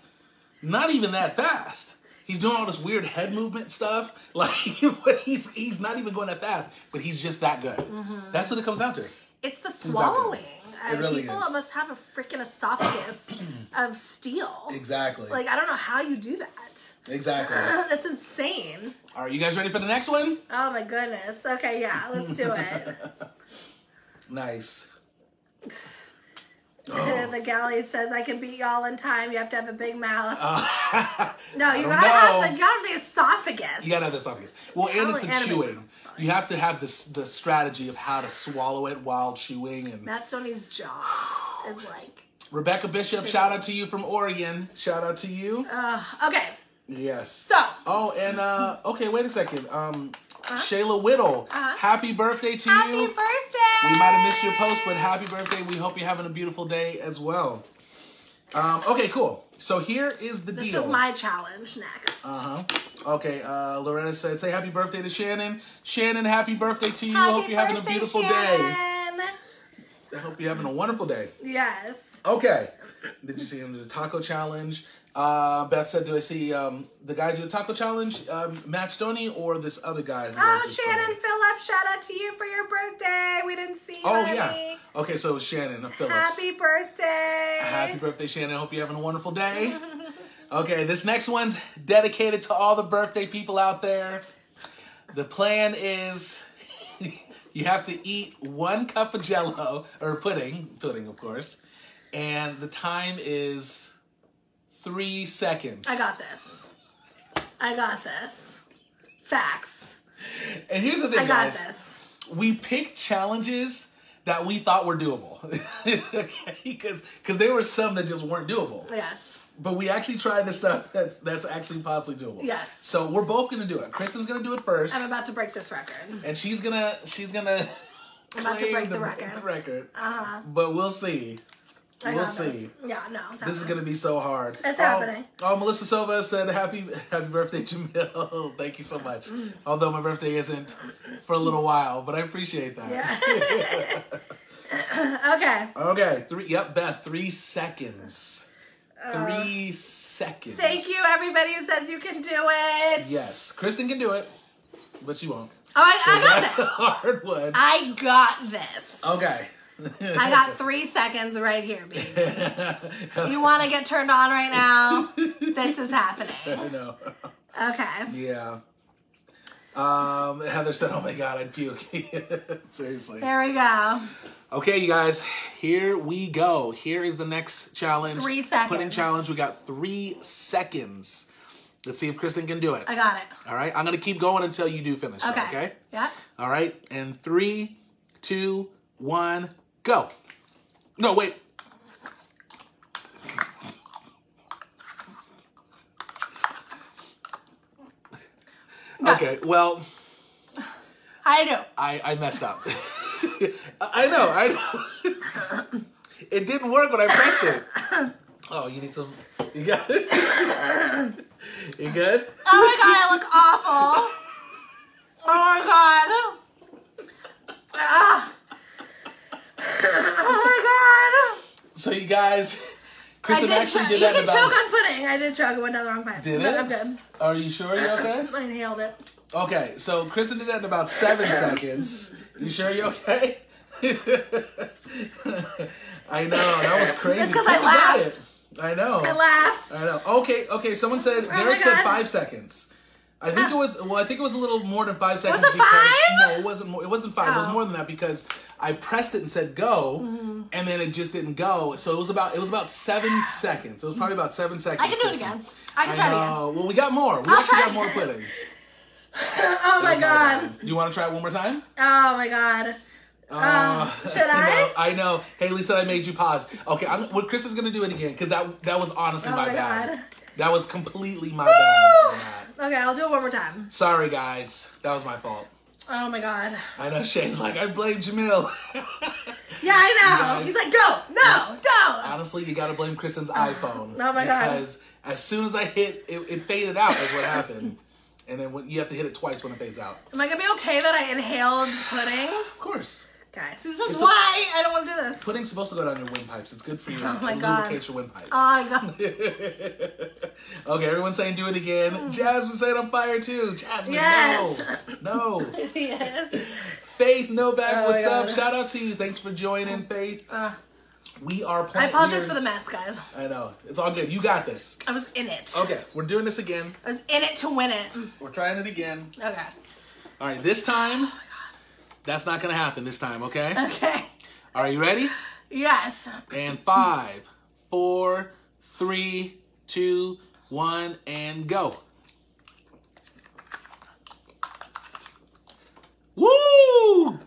not even that fast. He's doing all this weird head movement stuff, like, but he's he's not even going that fast. But he's just that good. Mm-hmm. That's what it comes down to. It's the swallowing. It Uh, really people is. must have a freaking esophagus of steel. Exactly. Like I don't know how you do that. exactly. That's insane. All right, you guys ready for the next one? Oh my goodness. Okay, yeah, let's do it. Nice. the galley says I can beat y'all in time. You have to have a big mouth. Uh, no, you gotta know. have the you gotta have the esophagus. you gotta have the esophagus. Well, and it's the chewing. You have to have this the strategy of how to swallow it while chewing. And Matt Stonie's jaw is like. Rebecca Bishop, shout out to you from Oregon. Shout out to you. Uh, okay, Yes. so Oh, and uh okay, wait a second. Um Shayla Whittle, Uh-huh. happy birthday to happy you. Happy birthday! We might have missed your post, but happy birthday. We hope you're having a beautiful day as well. Um, okay, cool. So here is the This deal. This is my challenge next. Uh-huh. Okay, uh, Loretta said, say happy birthday to Shannon. Shannon, happy birthday to you. Happy hope you're having a beautiful day. Shannon. I hope you're having a wonderful day. Yes. Okay. Did you see him do the taco challenge? Uh, Beth said, do I see um, the guy do the taco challenge, um, Matt Stonie, or this other guy? Oh, Shannon? Phillips, shout out to you for your birthday. We didn't see you, Oh, honey. yeah. Okay, so Shannon uh, Phillips. Happy birthday. Happy birthday, Shannon. Hope you're having a wonderful day. Okay, this next one's dedicated to all the birthday people out there. The plan is you have to eat one cup of jello, or pudding, pudding, of course, and the time is three seconds. I got this. I got this. Facts. And here's the thing, I got guys. this. We pick challenges that we thought were doable. okay, because there were some that just weren't doable. Yes. But we actually tried the stuff that's that's actually possibly doable. Yes. So we're both gonna do it. Kristin's gonna do it 1st I'm about to break this record. and she's gonna she's gonna I'm about to break the record. The record. Uh-huh. But we'll see. I we'll see. Yeah, no, it's This is gonna be so hard. It's Oh, happening. Oh, Melissa Silva said happy happy birthday, Jamil. Thank you so much. Mm. Although my birthday isn't for a little while, but I appreciate that. Yeah. okay. okay, three. Yep, Beth. Three seconds. Three seconds. Uh, Thank you, everybody who says you can do it. Yes, Kristin can do it, but she won't. Oh, I, I got That's it. a hard one. I got this. Okay. I got three seconds right here, baby. You want to get turned on right now? This is happening. I know. Okay. Yeah. Um, Heather said, "Oh my god, I'd puke." Seriously. There we go. Okay, you guys, here we go. Here is the next challenge. Three seconds. Pudding challenge. We got three seconds. Let's see if Kristin can do it. I got it. All right, I'm gonna keep going until you do finish. Okay. okay. Yep. All right, and three, two, one, go. No, wait. Okay, well, I know. I, I messed up. I know, I know. it didn't work when I pressed it. Oh, you need some. You got it? you good? Oh my god, I look awful. Oh my god. Ah. Oh my god. So, you guys, Kristin did actually did You that in can choke on pudding. I did choke. It went down the wrong pipe. Did but it? I'm good. Are you sure you're okay? I inhaled it. Okay, so Kristin did that in about seven seconds. You sure you're okay? I know that was crazy. It's 'cause I laughed. I know. I laughed. I know. Okay, okay. Someone said Oh Derek said five seconds. I think it was well. I think it was a little more than five seconds. Was it because, five? No, it wasn't. More, it wasn't five. It was Oh. more than that because I pressed it and said go, Mm-hmm. and then it just didn't go. So it was about it was about seven seconds. It was probably about seven seconds. I can do it again. I can I try it again. Well, we got more. We I'll actually got more pudding. Oh my god. Do you want to try it one more time? Oh my god. Uh, should I? I know. Haley said I made you pause. Okay, I'm, well, Chris is gonna do it again because that that was honestly Oh my, my bad. God. That was completely my bad. Okay, I'll do it one more time. Sorry, guys. That was my fault. Oh my god. I know Shane's like, I blame Jamil. Yeah, I know. guys- He's like, go, no, don't. Honestly, you gotta blame Kristin's oh, iPhone. oh my God. Because as soon as I hit, it, it faded out. Is what happened. And then when, you have to hit it twice when it fades out. Am I gonna be okay that I inhaled pudding? Of course. Guys, this is It's why I don't want to do this. Pudding's supposed to go down your windpipes. It's good for you. Oh my it God. lubricates your windpipes. Oh my god. okay, everyone's saying do it again. Jasmine said I'm fire too. Jasmine, Yes. no. No. yes. Faith Novak, Oh my what's up? God. Shout out to you. Thanks for joining, Faith. Uh, We are I playing. apologize for the mess, guys. I know. It's all good. You got this. I was in it. Okay, we're doing this again. I was in it to win it. We're trying it again. Okay. All right, this time, Oh that's not going to happen this time, okay? Okay. Are you ready? Yes. And five, four, three, two, one, and go. Woo! What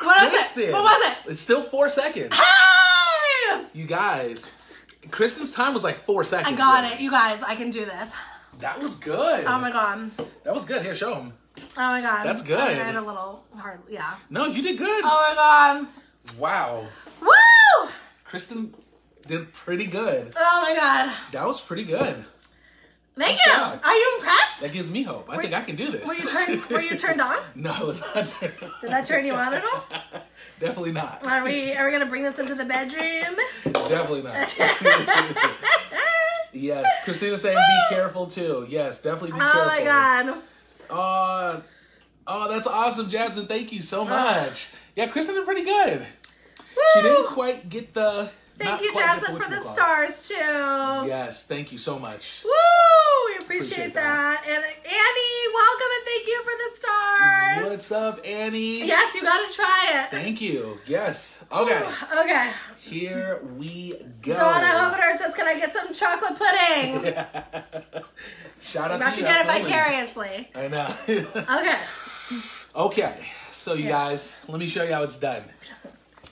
was Kristin. it? What was it? It's still four seconds. Hey! You guys, Kristin's time was like four seconds. I got it. You guys, I can do this. That was good. Oh my god. That was good. Here, show him. Oh my god. That's good. I tried a little hard. Yeah. No, you did good. Oh my god. Wow. Woo! Kristin did pretty good. Oh my god. That was pretty good. Thank Good you. job. Are you impressed? That gives me hope. I think I can do this. Were you turned? Were you turned on? no, it was not turned on. Did that turn you on at all? Definitely not. Are we? Are we gonna bring this into the bedroom? Definitely not. yes, Kristina's saying be careful too. Yes, definitely be oh careful. Oh careful. my god. Oh, oh, that's awesome, Jasmine. Thank you so much. Yeah, Kristin did pretty good. She didn't quite get the. Thank not you, Jasmine, for the stars too. Yes, thank you so much. Woo! We appreciate, Appreciate that. And Annie, welcome and thank you for the stars. What's up, Annie? Yes, you gotta try it. Thank you. Yes. Okay. Okay. Here we go. Donna Hovener says, "Can I get some chocolate pudding?" Shout out About to to you. get it vicariously. I know. Okay. okay. So you Yeah. guys, let me show you how it's done.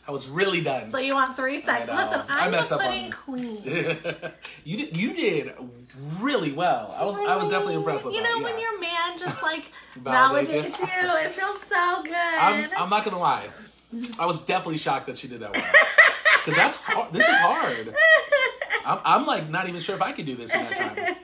How was really done. So you want three seconds? know. Uh, listen, I I'm messed the up on pudding you. queen. you did you did really well. I was I was definitely impressed with You that. know, yeah. when your man just like Validates you. it feels so good. I'm, I'm not gonna lie. I was definitely shocked that she did that well. Because that's hard. This is hard. I'm, I'm like not even sure if I could do this in that time.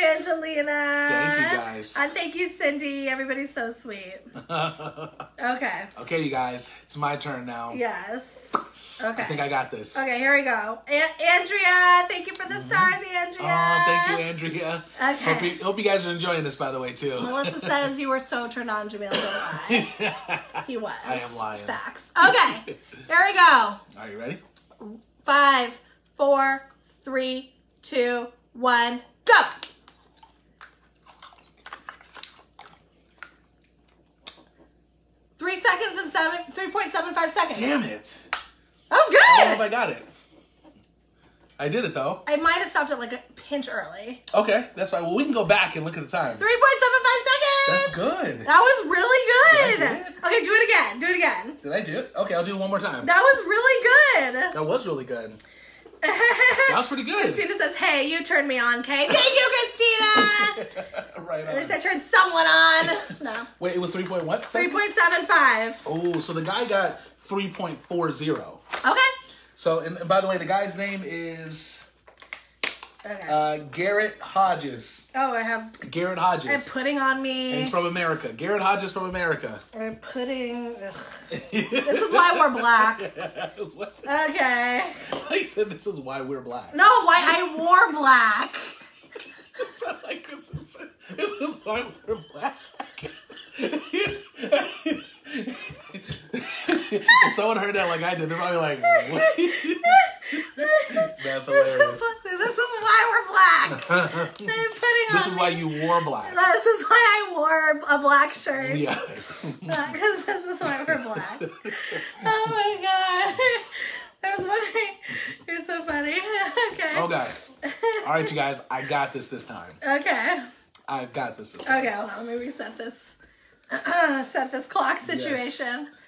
You, Angelina. Thank you, guys. And thank you, Cindy. Everybody's so sweet. Okay. okay, you guys, it's my turn now. Yes. Okay. I think I got this. Okay, here we go. A- Andrea, thank you for the mm-hmm. stars, Andrea. Oh, thank you, Andrea. Okay. Hope you, hope you guys are enjoying this, by the way, too. Melissa says you were so turned on, Jamil. He was. I am lying. Facts. Okay, here we go. Are you ready? Five, four, three, two, one, go. Three seconds and seven, three point seven five seconds. Damn it. That was good. I don't know if. I got it. I did it, though. I might have stopped it like a pinch early. Okay, that's fine. Well, we can go back and look at the time. Three point seven five seconds. That's good. That was really good. Did do it? Okay, do it again. Do it again. Did I do it? Okay, I'll do it one more time. That was really good. That was really good. That was pretty good. Kristina says, "Hey, you turned me on, Kay. Thank you, Kristina." right on. At least. I turned someone on. No, Wait, it was 3 point what? three point seven five. Oh, so the guy got 3.40. Okay. So, and, and by the way, the guy's name is Okay. uh, Garrett Hodges. oh, I have. Garrett Hodges. I'm putting on and me. he's from America. Garrett Hodges from America. I'm putting. This is why we're black. Okay. He said this is why we're black. No, why I wore black. It's like this is, this is why we're black. If someone heard that like I did, they're probably like, what? That's This is, hilarious. this is why we're black. I'm putting on. this is why you wore black. This is why I wore a black shirt. Yeah. Because this is why we're black. oh my god. I was wondering. You're so funny. Okay. Oh, okay. All right, you guys. I got this this time. Okay. I got this this time. Okay, on. Let me reset this. Uh-uh, set this clock situation.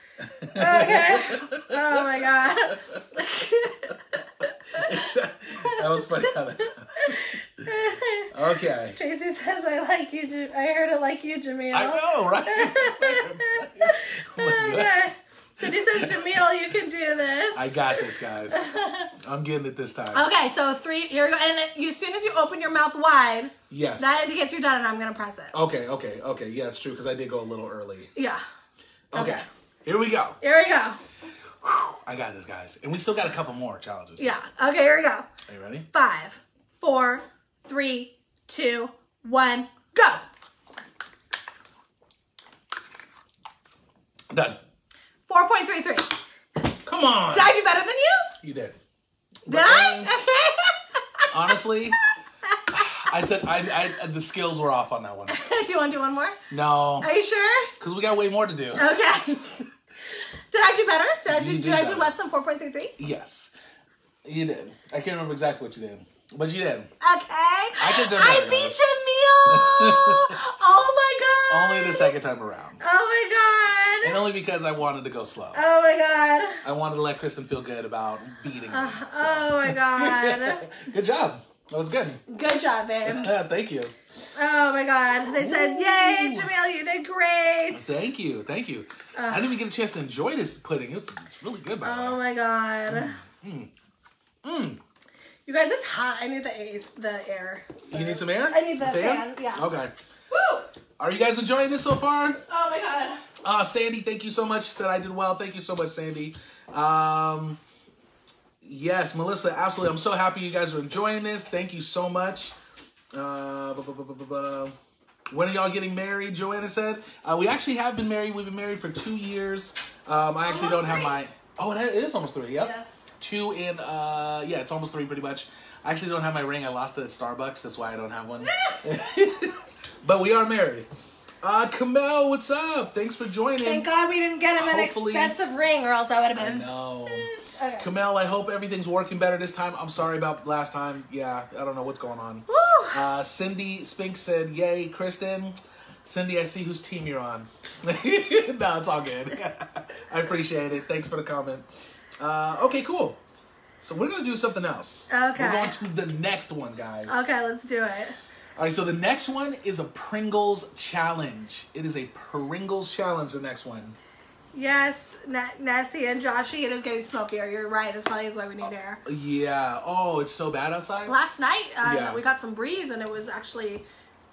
Okay. Oh my god. Uh, that was funny how that. Okay. Tracy says, "I like you. I heard it like you, Jamil." I know, right? Oh okay. Cindy says, "Jamil, you can do this." I got this, guys. I'm getting it this time. Okay, so three. Here we go. And you, as soon as you open your mouth wide, Yes. that indicates you're done, and I'm gonna press it. Okay, okay, okay. Yeah, it's true because I did go a little early. Yeah. Okay. Okay. Here we go. Here we go. I got this, guys. And we still got a couple more challenges. Yeah. Okay. Here we go. Are you ready? Five, four, three, two, one, go. Done. Four point three three. Come on. Did I do better than you? You did. Did I? Okay. Honestly, I took I, I the skills were off on that one. do you want to do one more? No, Are you sure? because we got way more to do. Okay. did I do better? Did I do? Did, did I do less than four point three three? Yes, you did. I can't remember exactly what you did, but you did. Okay. I done I beat you, oh my god. Only the second time around, Oh my god. and only because I wanted to go slow. Oh my god. I wanted to let Kristin feel good about beating me. so. Oh my god. Good job. That was good. Good job, man. Thank you. Oh my god. They said, Yay, Jamil, you did great. Thank you. Thank you. I didn't even get a chance to enjoy this pudding. It's, it's really good, by the Oh way. Oh my god. Hmm. Mm. You guys, it's hot. I need the ace, the air. You need some air? I need the fan, yeah. Okay. Woo! Are you guys enjoying this so far? Oh my god. Uh, Sandy, thank you so much. She said I did well. Thank you so much, Sandy. Um, yes, Melissa, absolutely. I'm so happy you guys are enjoying this. Thank you so much. Uh, bu- bu- bu- when are y'all getting married? Joanna said. Uh, we actually have been married. We've been married for two years. Um, I actually Almost don't have my. Oh, it is almost three. Yep. Yeah. Two and uh, yeah, it's almost three pretty much. I actually don't have my ring. I lost it at Starbucks. That's why I don't have one. but we are married. Uh, Kamel, what's up? Thanks for joining. Thank God we didn't get him an Hopefully- expensive ring, or else I would have I been. know. Okay. Kamel, I hope everything's working better this time. I'm sorry about last time. Yeah, I don't know what's going on. Woo! Uh, Cindy Spink said, "Yay, Kristin." Cindy, I see whose team you're on. no, it's all good. I appreciate it. Thanks for the comment. Uh, okay, cool. So we're gonna do something else. Okay. We're going to the next one, guys. Okay, let's do it. All right. So the next one is a Pringles challenge. It is a Pringles challenge. The next one. Yes, Na- Nessie and Joshy, it is getting smokier. You're right. It's probably is why we need air. Yeah. Oh, it's so bad outside. Last night, uh, Yeah. we got some breeze, and it was actually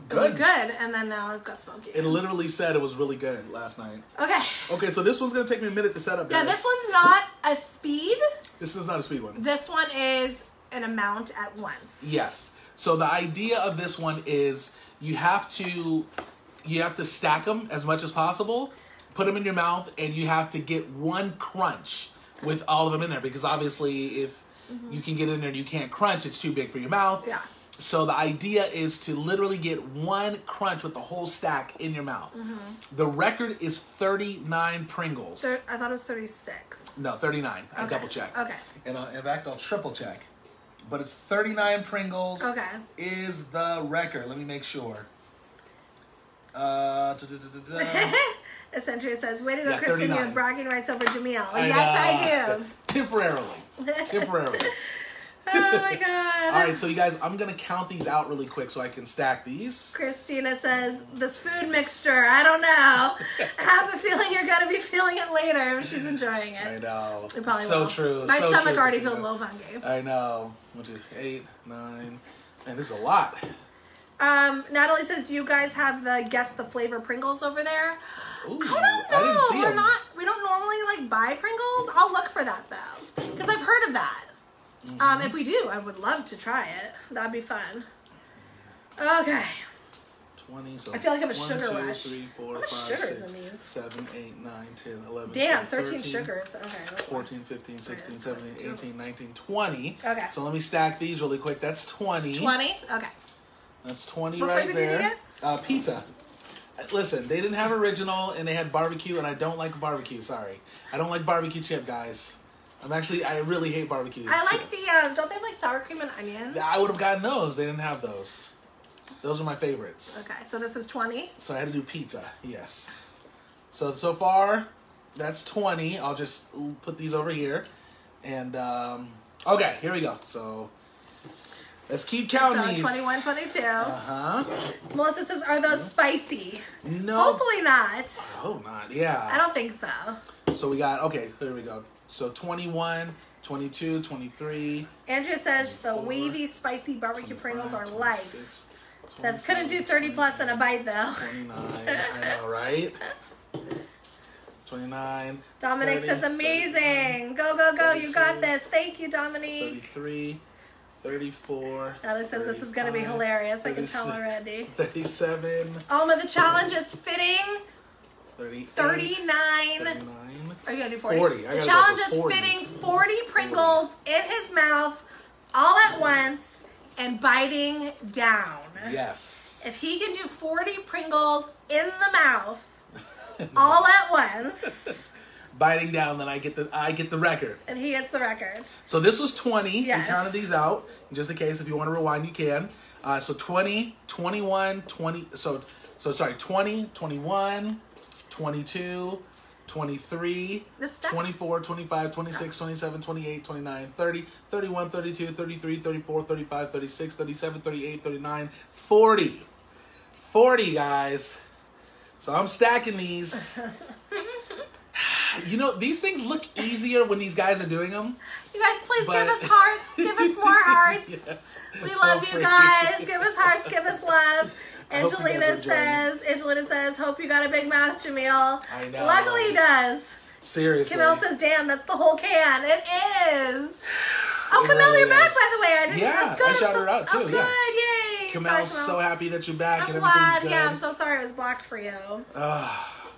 it was Good. good. And then now it's got smoky. It literally said it was really good last night. okay. Okay, so this one's gonna take me a minute to set up. Yeah, this one's not a speed. This is not a speed one. This one is an amount at once. Yes. So the idea of this one is you have to you have to stack them as much as possible, put them in your mouth, and you have to get one crunch with all of them in there because obviously if mm-hmm. you can get in there and you can't crunch, it's too big for your mouth. Yeah. So the idea is to literally get one crunch with the whole stack in your mouth. The record is 39 Pringles. Thir- I thought it was 36. No, 39. I double checked. Okay. And uh, in fact, I'll triple check. But it's 39 Pringles. Okay. Is the record. Let me make sure. Uh. Essentially, it says, "Way to go, Yeah, Kristin! You 39. have bragging rights over Jamil." I yes, know. I do. Temporarily. Temporarily. oh my god. All right, so you guys, I'm going to count these out really quick so I can stack these. Kristina says, "This food mixture. I don't know. I have a feeling you're gonna be feeling it later. She's enjoying it. I know. You probably so will. true. My so stomach true, already Kristina. feels a little funky. I know. One, two, eight, nine. Man, this is a lot. Um, Natalie says, "Do you guys have the guess the flavor Pringles over there?" Ooh, I don't know. see We're them. not. We don't normally like buy Pringles. I'll look for that though, because I've heard of that. Mm-hmm. Um, if we do, I would love to try it. That'd be fun. Okay. 20, so I feel like I have a sugar two, rush. three, four, How much five, sugar is in these? seven, eight, nine, 10, 11, Damn, 12, 13 sugars. Okay. that's 14, 15, 16, 17, 18, 19, 20. Okay. So let me stack these really quick. That's 20. 20? Okay. That's 20 What right flavor did you there. Uh, pizza. Listen, they didn't have original and they had barbecue, and I don't like barbecue. Sorry. I don't like barbecue chip, guys. I'm actually, I really hate barbecue. I like chips. the, um, don't they have like sour cream and onion? I would have gotten those. They didn't have those. Those are my favorites. Okay, so this is 20. So I had to do pizza. Yes. So so far, that's twenty. I'll just put these over here, and um, okay, here we go. So let's keep counting So these. 21, 22. Uh huh. Melissa says, are those spicy? No. Hopefully not. Oh, not yeah. I don't think so. So we got okay. Here we go. So 21, 22, 23. Andrea says the wavy, spicy barbecue Pringles are 26, life. Says couldn't do 30 plus in a bite though. 29. I know, right? 29. Dominic 30, says amazing. Go, go, go. You got this. Thank you, Dominic. 33, 34. Natalie says this is gonna be hilarious. I can tell already. 37, Alma, the challenge is fitting 38, 39. 39. Are you gonna do 40? 40. I The challenge is 40. fitting 40 Pringles in his mouth all at once and biting down. Yes. If he can do 40 Pringles in the mouth all at once, Biting down, then I get the I get the record. and he gets the record. So this was 20. Yes. We counted these out. Just in case if you want to rewind, you can. Uh, so 20, 21, 20. So, so sorry, 20, 21, 22, 23, This 24, 25, 26, 27, 28, 29, 30, 31, 32, 33, 34, 35, 36, 37, 38, 39, 40. 40, guys. So I'm stacking these. You know, these things look easier when these guys are doing them. You guys, please But- give us hearts. Give us more hearts. yes. We love you guys. Give us hearts. Give us love. I hope you guys Angelina says, Angelina says, hope you got a big mouth, Jamil. I know. Luckily he does. Seriously. Camille says, damn, that's the whole can. It is. Oh, It Camille, really you're back, by the way. I didn't Yeah, I'm good. I I'm shouted so- her out, too, Oh, good. yeah. Yay. Kamel's Sorry, so happy that you're back I'm and glad. everything's good. Yeah, I'm so sorry I was blocked for you. Ah,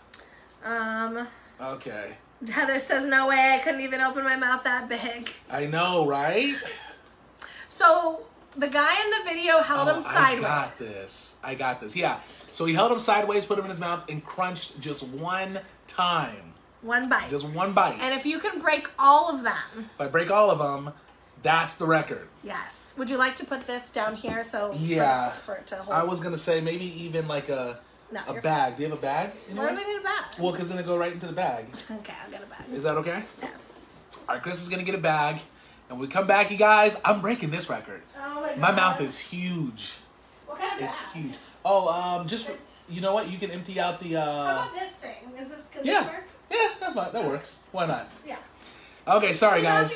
Um, okay. Heather says, no way. I couldn't even open my mouth that big. I know, right? So the guy in the video held Oh, him sideways. I got this. I got this. Yeah. So he held him sideways, put him in his mouth, and crunched just one time. One bite. Just one bite. and if you can break all of them, if I break all of them, that's the record. yes. Would you like to put this down here so Yeah. for, for it to hold? I was gonna say maybe even like a No, a bag. Do you have a bag? What do we need a bag? Well, because then it go right into the bag. okay, I'll get a bag. Is that okay? Yes. All right, Chris is gonna get a bag, and when we come back, you guys. I'm breaking this record. Oh my god. My mouth is huge. What kind of It's bag? huge. Oh, um, just you know what? You can empty out the. How uh about this thing? Is this can Yeah, this work? yeah, that's fine. That works. Why not? Yeah. Okay, sorry guys.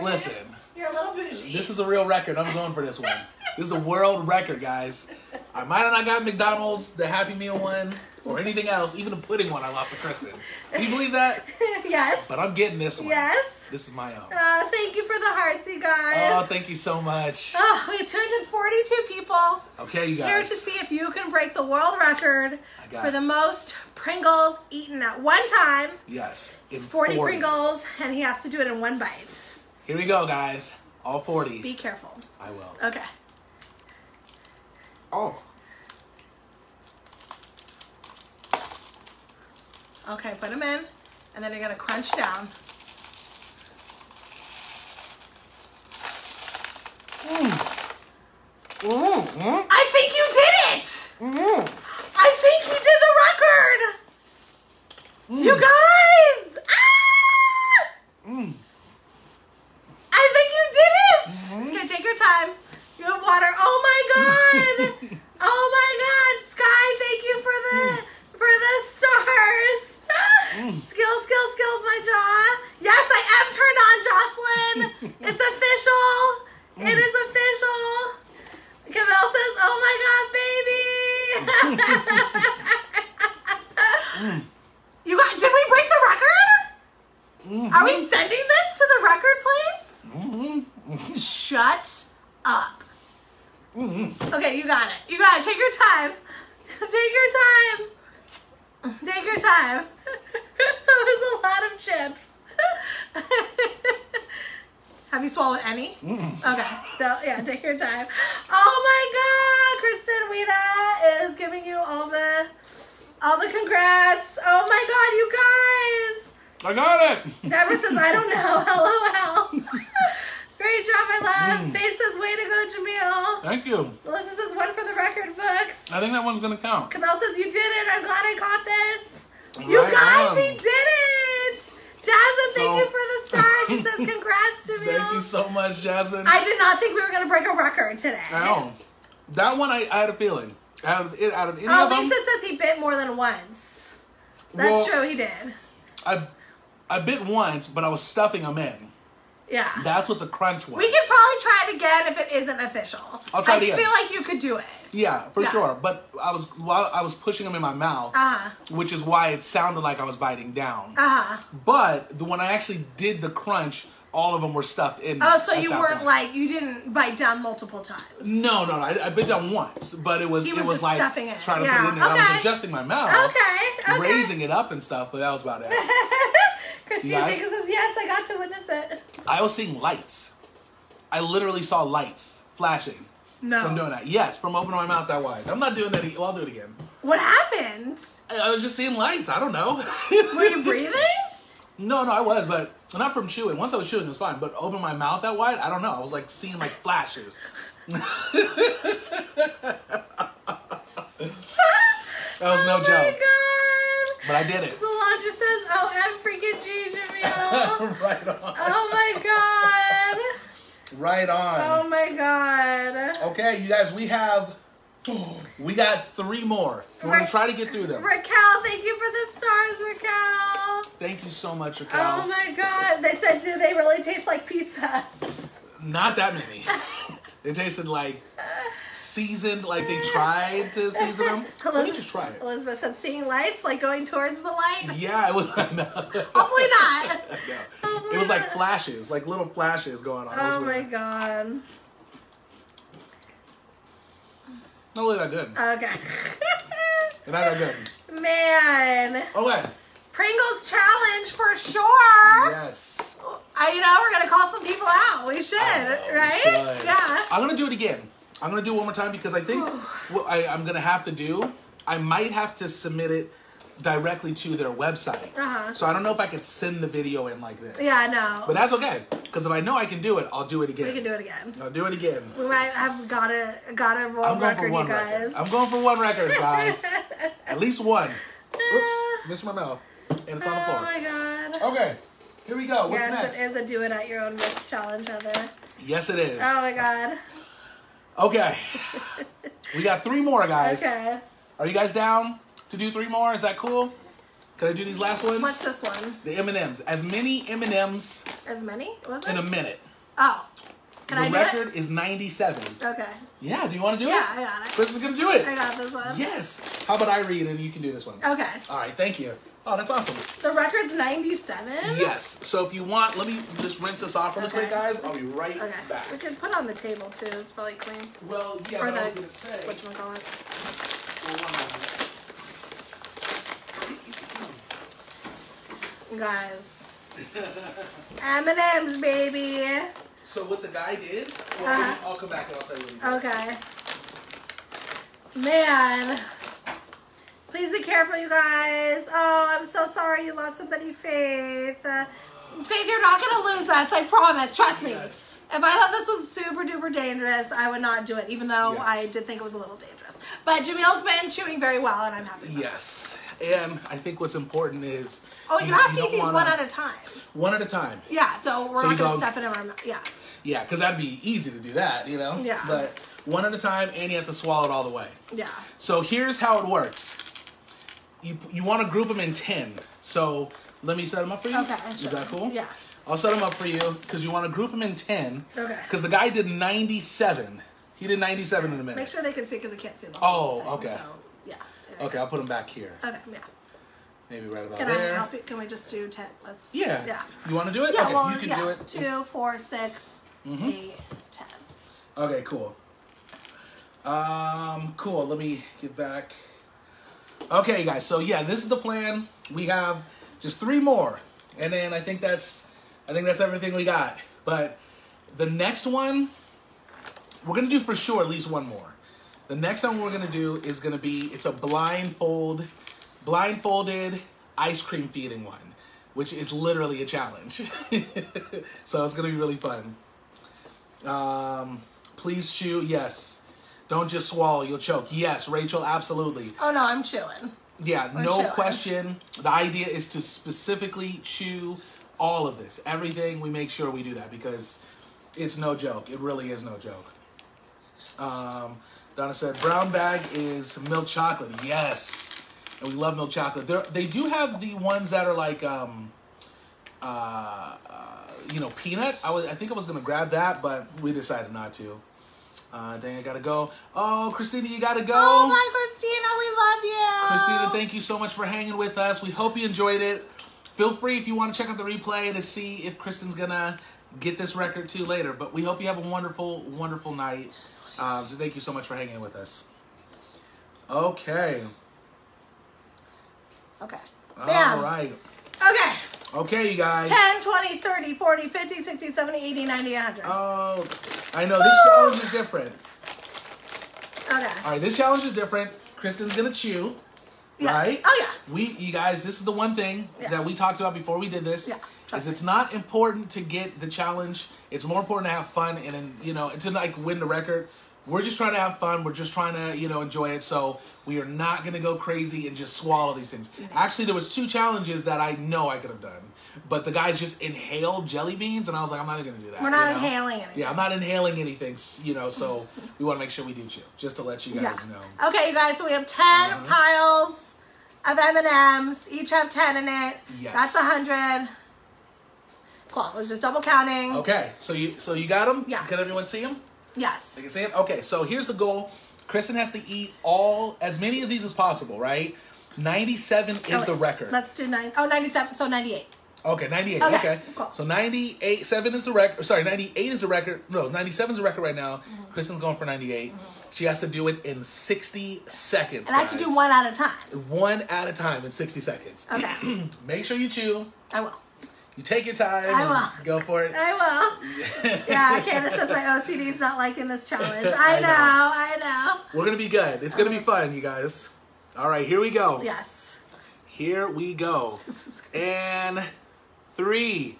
Listen, You're a little bougie. this is a real record. I'm going for this one. This is a world record, guys. I might have not got McDonald's, the Happy Meal one, or anything else, even the pudding one I lost to Kristin. Can you believe that? yes. But I'm getting this one. Yes. This is my own. Uh, thank you for the hearts, you guys. Oh, thank you so much. Oh, we have 242 people Okay, you guys. here to see if you can break the world record for it. the most Pringles eaten at one time. Yes. It's 40, Pringles, and he has to do it in one bite. Here we go, guys. All 40. Be careful. I will. Okay. Oh. Okay, put them in, and then you're gonna crunch down. Mm. Mm-hmm. I think you did it! Mmm. I think you did the record! You mm. guys! Ah! Mm. I think you did it! Okay, take your time. You have water. Oh my god! oh my god! Sky, thank you for the for the stars. Skills, skills, skills, my jaw. Yes, I am turned on, Jocelyn. it's official. It is official. Camille says, "Oh my god, baby!" You got? Did we break the record? Are we sending this to the record place? Mm-hmm. Shut up. Mm-hmm. Okay, you got it. You got it. Take your time. Take your time. Take your time. that was a lot of chips. Have you swallowed any? Okay. No, yeah, take your time. Oh my god, Kristen Wida is giving you all the all the congrats. Oh my god, you guys. I got it. Deborah says, I don't know. LOL. Great job, my loves. Faith says, way to go, Jamil. Thank you. Melissa says, one for the record books. I think that one's gonna count. Camille says, you did it. I'm glad I caught this. You Right guys, on. he did it. Jasmine, thank So- you for the star. She says, congrats, Jamil. Thank you so much, Jasmine. I did not think we were going to break a record today. I know. That one, I, I had a feeling. Out of, it- out of any Oh, of them, Lisa says he bit more than once. That's Well- true, he did. I, I bit once, but I was stuffing them in. Yeah. That's what the crunch was. we could probably try it again if it isn't official. I'll try I it again. feel like you could do it. Yeah, for Yeah. sure. But I was while I was pushing them in my mouth, Uh-huh. which is why it sounded like I was biting down. Uh-huh. But the, when I actually did the crunch, all of them were stuffed in. Oh, so you weren't point. like you didn't bite down multiple times. No, no, no. I, I bit down once, but it was He it was was just like stuffing it. trying to Yeah, put it in. there. I was adjusting my mouth, Okay. Okay. raising it up and stuff, but that was about it. Christine guys- says yes. I got to witness it. I was seeing lights. I literally saw lights flashing No. from doing that. Yes, from opening my mouth that wide. I'm not doing that. Well, I'll do it again. What happened? I I was just seeing lights. I don't know. Were you breathing? No, no, I was, but not from chewing. Once I was chewing, it was fine. But open my mouth that wide, I don't know. I was like seeing like flashes. that was no oh my joke, god. but I did it. Solange says, "Oh, M freaking G, Jamil." right on. oh my god. Right on. Oh my god. Okay, you guys, we have Oh. we got three more. We're gonna try to get through them. Raquel, thank you for the stars, Raquel. Thank you so much, Raquel. Oh my god. They said, do they really taste like pizza? Not that many. it tasted like seasoned, like they tried to season them. Let me just try it. Elizabeth said, seeing lights, like going towards the light. Yeah, it was. No. Hopefully not. No. It was like flashes, like little flashes going on. Oh my god. Not really that good. Okay. Not that good. Man. Okay. Pringles challenge for sure. Yes. I, you know, we're gonna call some people out. We should, know, we right? should. Yeah. I'm gonna do it again. I'm gonna do it one more time because I think what I, I'm gonna have to do, I might have to submit it directly to their website. Uh-huh. So I don't know if I could send the video in like this. Yeah, I know. But that's okay because if I know I can do it, I'll do it again. we can do it again. I'll do it again. We might have got a got a world record, you guys. record. I'm going for one record, guys. At least one. Oops, missed my mouth, and it's on the floor. oh floor. my god. Okay, here we go. What's yes, next? it is a do it at your own risk challenge, Heather. Yes, it is. Oh my god. Okay, we got three more, guys. Okay. Are you guys down to do three more? Is that cool? Can I do these last ones? What's this one? The M and M's. As many M and M's As many? Was it? in a minute. oh. Can the I do record is 97. Okay. Yeah, do you want to do Yeah, it? Yeah, I got it. Chris is going to do it. I got this one. Yes. How about I read and you can do this one? Okay. All right, thank you. Oh, that's awesome. The record's 97? Yes. So if you want, let me just rinse this off really quick, guys. I'll be right Okay. back. We can put it on the table too. It's probably clean. Well, yeah, Or the, I was going to say. whatchamacallit. Well, one moment. Guys. M&M's, baby. So what the guy did, well, Uh-huh. I'll come back and I'll tell you what he did. Okay. Man. Please be careful, you guys. Oh, I'm so sorry you lost somebody, Faith. Uh, Faith, you're not going to lose us. I promise. Trust me. Yes. If I thought this was super duper dangerous, I would not do it, even though Yes. I did think it was a little dangerous. But Jamil's been chewing very well, and I'm happy. it. Yes. And I think what's important is. Oh, you, have to eat these wanna- one at a time. One at a time. Yeah, so we're So not going to stuff it in our mouth. Yeah. Yeah, because that'd be easy to do that, you know? Yeah. But one at a time, and you have to swallow it all the way. Yeah. So here's how it works. You you want to group them in ten. So let me set them up for you. Okay, Is sure. that cool? Yeah. I'll set them up for you because you want to group them in ten. Okay. Because the guy did ninety-seven. He did ninety-seven in a minute. Make sure they can see because I can't see the Oh, thing. okay. So, yeah. Okay, I'll put them back here. Okay, yeah. Maybe right about Can I there. help you? Can we just do 10? Let's. Yeah. Yeah. You want to do it? Yeah, okay, well, you can yeah. do it. Two, four, six, eight, ten. Okay, cool. Um, cool. Let me get back. Okay, guys. So yeah, this is the plan. We have just three more, and then I think that's I think that's everything we got. But the next one, we're gonna do for sure at least one more. The next one we're gonna do is gonna be it's a blindfold, blindfolded ice cream feeding one, which is literally a challenge. so it's gonna be really fun. Um, please chew. Yes. Don't just swallow. You'll choke. Yes, Rachel. Absolutely. Oh no, I'm chewing. Yeah. No chew. question. The idea is to specifically chew all of this. Everything. We make sure we do that because it's no joke. It really is no joke. Um, Donna said brown bag is milk chocolate. Yes, and we love milk chocolate. There, they do have the ones that are like um, uh, uh, you know, peanut. I was, I think I was gonna grab that, but we decided not to. Uh, dang, I gotta go. Oh, Kristina, you gotta go. Oh, bye, Kristina. We love you. Kristina, thank you so much for hanging with us. We hope you enjoyed it. Feel free if you want to check out the replay to see if Kristin's gonna get this record too later. But we hope you have a wonderful, wonderful night. Um, so thank you so much for hanging with us. Okay. Okay. All Bam. right. Okay. Okay, you guys. 10, 20, 30, 40, 50, 60, 70, 80, 90, 100. Oh, I know this challenge is different. okay. All right, this challenge is different. Kristin's gonna chew. Yes. Right? Oh, yeah. We, you guys, this is the one thing Yeah. that we talked about before we did this. Yeah, Is me. it's not important to get the challenge. It's more important to have fun and, then you know, to like win the record. We're just trying to have fun. We're just trying to, you know, enjoy it. So we are not gonna go crazy and just swallow these things. Actually, there was two challenges that I know I could have done, but the guys just inhaled jelly beans, and I was like, I'm not gonna do that. We're not you know? inhaling anything. Yeah, I'm not inhaling anything. You know, so we want to make sure we do chew, just to let you guys Yeah. know. Okay, you guys. So we have 10 Uh-huh. piles of M&Ms. Each have 10 in it. Yes. That's a 100. Cool. It was just double counting. Okay, so you so you got them. Yeah. Can everyone see them? Yes. They can see them. Okay, so here's the goal. Kristin has to eat all as many of these as possible. Right? Ninety-seven is Oh, the record. Let's do nine. Oh, 97. So 98. Okay, 98. Okay, Okay. cool. So 98, 7 is the record. Sorry, 98 is the record. No, 97 is the record right now. Mm-hmm. Kristin's going for 98. She has to do it in 60 seconds. And I have to do one at a time. One at a time in 60 seconds. Okay. Make sure you chew. I will. You take your time. I and will. Go for it. I will. Yeah, Candice says my OCD's not liking this challenge. I I know, know. I know. We're going to be good. It's going to be uh-huh. fun, you guys. All right, here we go. Yes. Here we go. And three,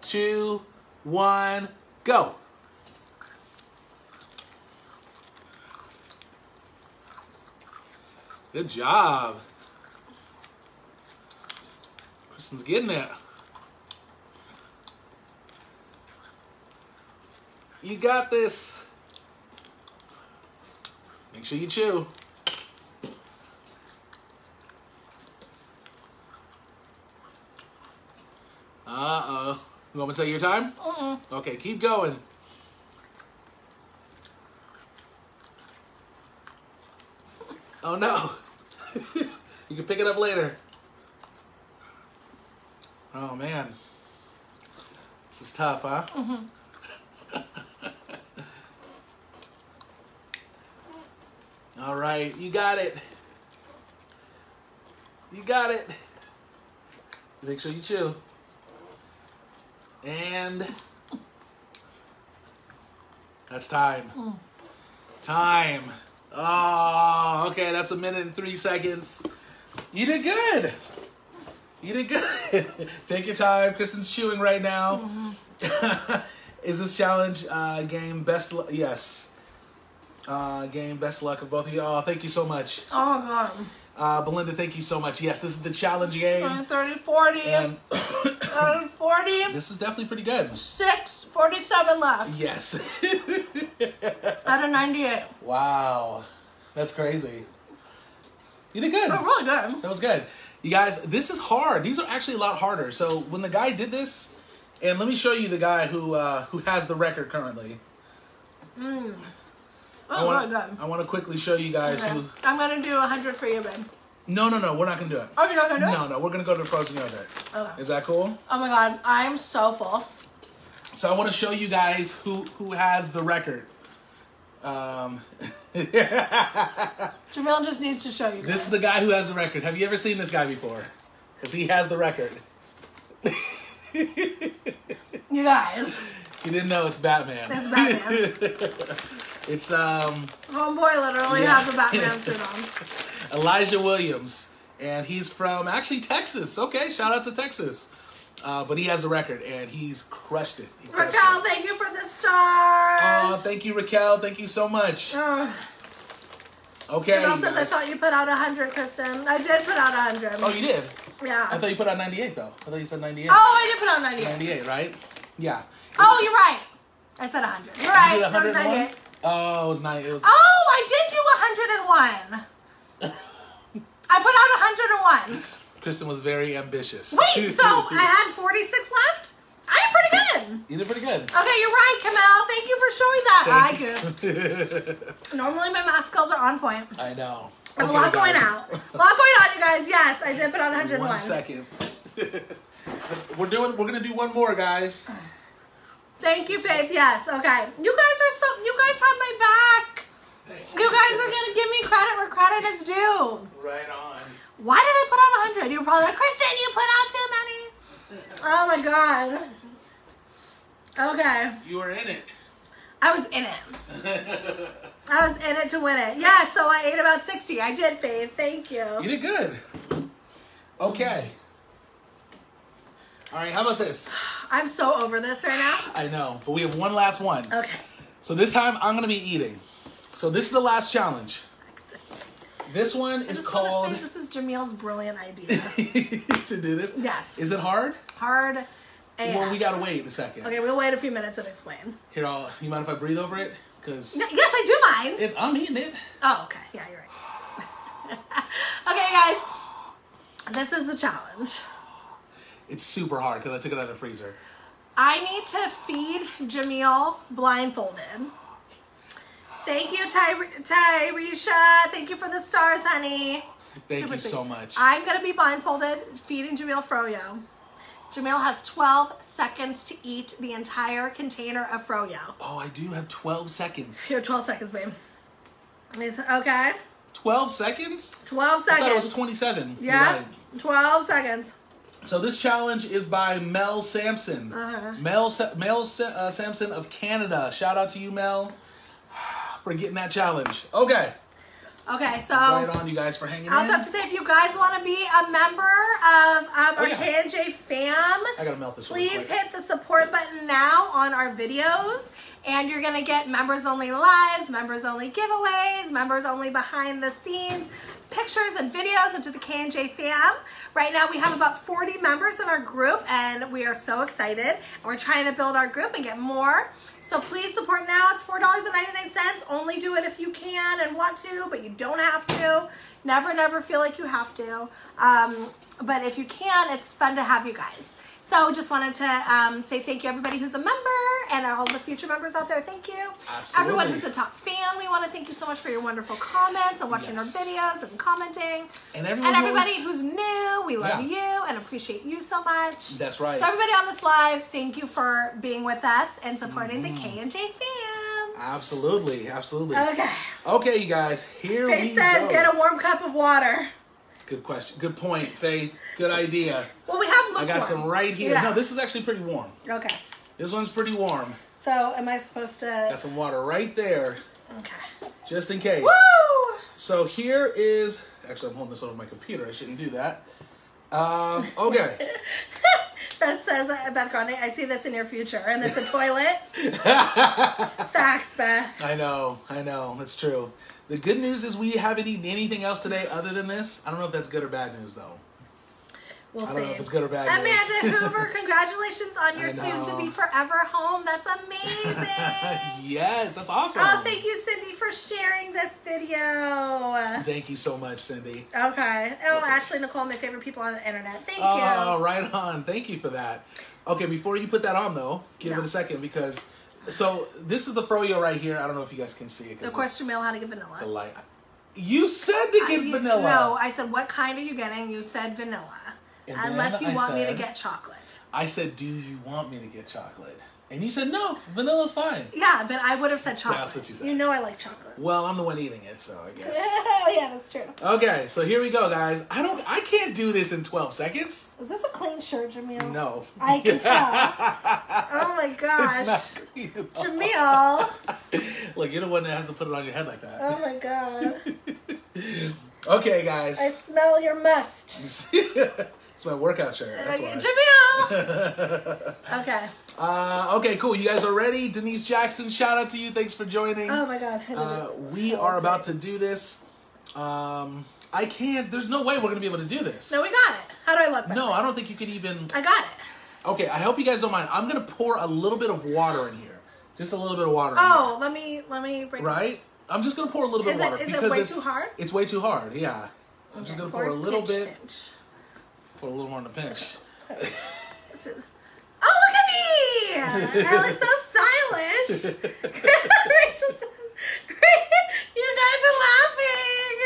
two, one, go. Good job. Kristin's getting it. You got this. Make sure you chew. Uh-oh. You want me to take your time? Uh-uh. Okay, keep going. Oh, no. you can pick it up later. Oh, man. This is tough, huh? Mm-hmm. All right, you got it. You got it. Make sure you chew. And that's time. Time. Oh, okay, that's a minute and three seconds. You did good. You did good. Take your time. Kristin's chewing right now. Is this challenge uh, game best? Yes. Uh, game best luck of both of you. all. thank you so much. Oh god. Uh, Belinda, thank you so much. Yes, this is the challenge game. 20, 30, 40, And 30, 40, this is definitely pretty good. 6, 47 left Yes. out of 98. wow. That's crazy. You did good. Oh, really good. That was good. You guys, this is hard. These are actually a lot harder. So when the guy did this, and let me show you the guy who uh, who has the record currently. I Oh, want really good. I want to quickly show you guys Okay. who. I'm gonna do 100 for you, babe. No, no, no. We're not gonna do it. Oh, you're not gonna do it? No, no. We're gonna go to the frozen yogurt. Okay. Is that cool? Oh my god, I'm so full. So I want to show you guys who who has the record. Um, Jamil just needs to show you. this is the guy who has the record. Have you ever seen this guy before? Because he has the record. You guys, You didn't know it's Batman. it's Batman. It's um Homeboy literally Yeah. has a Batman suit on. Elijah Williams, and he's from actually Texas. Okay, shout out to Texas. Uh, but he has a record, and he's crushed it. He crushed Raquel, it. thank you for the stars. Oh, thank you, Raquel. Thank you so much. Ugh. Okay. Jamil says, I thought you put out 100, Kristin. I did put out 100. Oh, you did. yeah. I thought you put out 98 though. I thought you said 98. oh, I did put out 98. 98, right? Yeah. Oh, you're right. I said 100. You're right. You did 101? 98. Oh, it was nine. It was. Oh, I did do 101. I put out 101. Kristin was very ambitious. Wait, so I had 46 left? I did pretty good. you did pretty good. Okay, you're right, Kamal. Thank you for showing that. I Thank good. Normally my math skills are on point. I know. I have a Okay, lot going guys. out. A lot going on, you guys. Yes, I did put on 101. One second. we're doing. We're gonna do one more, guys. Thank you, Faith. Yes. Okay. You guys are so. You guys have my back. You guys are gonna give me credit where credit is due. Right on. Why did I put on 100? You were probably like, Kristin, you put out too many. Oh my god. Okay. You were in it. I was in it. I was in it to win it. Yeah, so I ate about 60. I did, Faith. Thank you. You did good. Okay. All right. How about this? I'm so over this right now. I know, but we have one last one. Okay. So this time I'm gonna be eating. So this is the last challenge. This one is called this is Jamil's brilliant idea. to do this. Yes. Is it hard? Hard AF. Well, we gotta wait a second. Okay, we'll wait a few minutes and explain. Here, I'll. You mind if I breathe over it? Because Yes, I do mind. if I'm eating it, Oh, okay. Yeah, you're right. okay, guys. This is the challenge. It's super hard because I took it out of the freezer. I need to feed Jamil blindfolded. Thank you, Ty- Tyresha. Thank you for the stars, honey. Thank Super you sweet. so much. I'm gonna be blindfolded, feeding Jamil froyo. Jamil has 12 seconds to eat the entire container of froyo. oh, I do have 12 seconds. You have 12 seconds, babe. Okay, 12 seconds? 12 seconds. I thought it was 27. Yeah, right. 12 seconds. So this challenge is by Mel Sampson. Uh-huh. Mel Sa- Mel Sa- uh, Sampson of Canada. Shout out to you, Mel, for getting that challenge. Okay, Okay, so right on, you guys, for hanging I also in. have to say, if you guys want to be a member of um, our Oh, yeah. K&J fam, I gotta melt this. please hit the support button now on our videos. And you're gonna get members only lives, members only giveaways, members only behind the scenes pictures and videos into the K&J fam. Right now we have about 40 members in our group and we are so excited. We're trying to build our group and get more. So please support now. It's $4.99. Only do it if you can and want to, but you don't have to. Never, never feel like you have to. Um, but if you can, it's fun to have you guys. So just wanted to um, say thank you everybody who's a member and all the future members out there. Thank you. Absolutely. Everyone who's a top fan, we want to thank you so much for your wonderful comments and watching Yes. our videos and commenting. And and everybody who's- who's new, we love Yeah. you and appreciate you so much. That's right. So everybody on this live, thank you for being with us and supporting Mm-hmm. the K and J fam. Absolutely, absolutely. Okay. Okay, you guys, here we Faith says, go. get a warm cup of water. Good question. Good point, Faith. Good idea. Well, we have I got some right here. Yeah. No, this is actually pretty warm. Okay. This one's pretty warm. So, am I supposed to? Got some water right there, Okay. just in case. Woo! So here is. Actually, I'm holding this over my computer. I shouldn't do that. Um, okay. Beth says, uh, Beth Grande, I see this in your future, and it's a toilet. Facts, Beth. I know. I know. That's true. The good news is we haven't eaten anything else today other than this. I don't know if that's good or bad news though. We'll I see. don't know if it's good or bad. Amanda Hoover, congratulations on your soon to be forever home. That's amazing. yes, that's awesome. oh, thank you, Cindy, for sharing this video. Thank you so much, Cindy. Okay. Oh, Ashley Nicole, my favorite people on the internet. Thank Oh, you. Oh, right on. Thank you for that. Okay, before you put that on though, give No. it a second because so this is the froyo right here. I don't know if you guys can see it. The question it's how to get vanilla. The light. You said to get vanilla. No, I said, what kind are you getting? You said vanilla. And Unless you I want me to get chocolate. I said, "Do you want me to get chocolate?" And you said, "No, vanilla's fine." Yeah, but I would have said chocolate. That's what you said. You know I like chocolate. Well, I'm the one eating it, so I guess. oh, yeah, that's true. Okay, so here we go, guys. I don't. I can't do this in 12 seconds. Is this a clean shirt, Jamil? No. I can tell. oh my gosh. It's not. Jamil. Look, you're the one that has to put it on your head like that. Oh my god. Okay, guys. I smell your must. It's my workout shirt. That's why. Jamil! okay. Uh, okay, cool. You guys are ready? Denise Jackson, shout out to you. Thanks for joining. Oh my god. Uh, we are about to do this. Um, I can't. There's no way we're gonna be able to do this. No, we got it. How do I look? No, way? I don't think you could even. I got it. Okay, I hope you guys don't mind. I'm gonna pour a little bit of water in here, just a little bit of water. in Oh, let me let me right. I'm just gonna pour a little bit Is of it- water is it because way it's too hard? It's way too hard. Yeah. I'm just gonna pour a little bit. Pour a little more in the pinch. Oh, look at me! I look so stylish. Rachel says, you guys are laughing.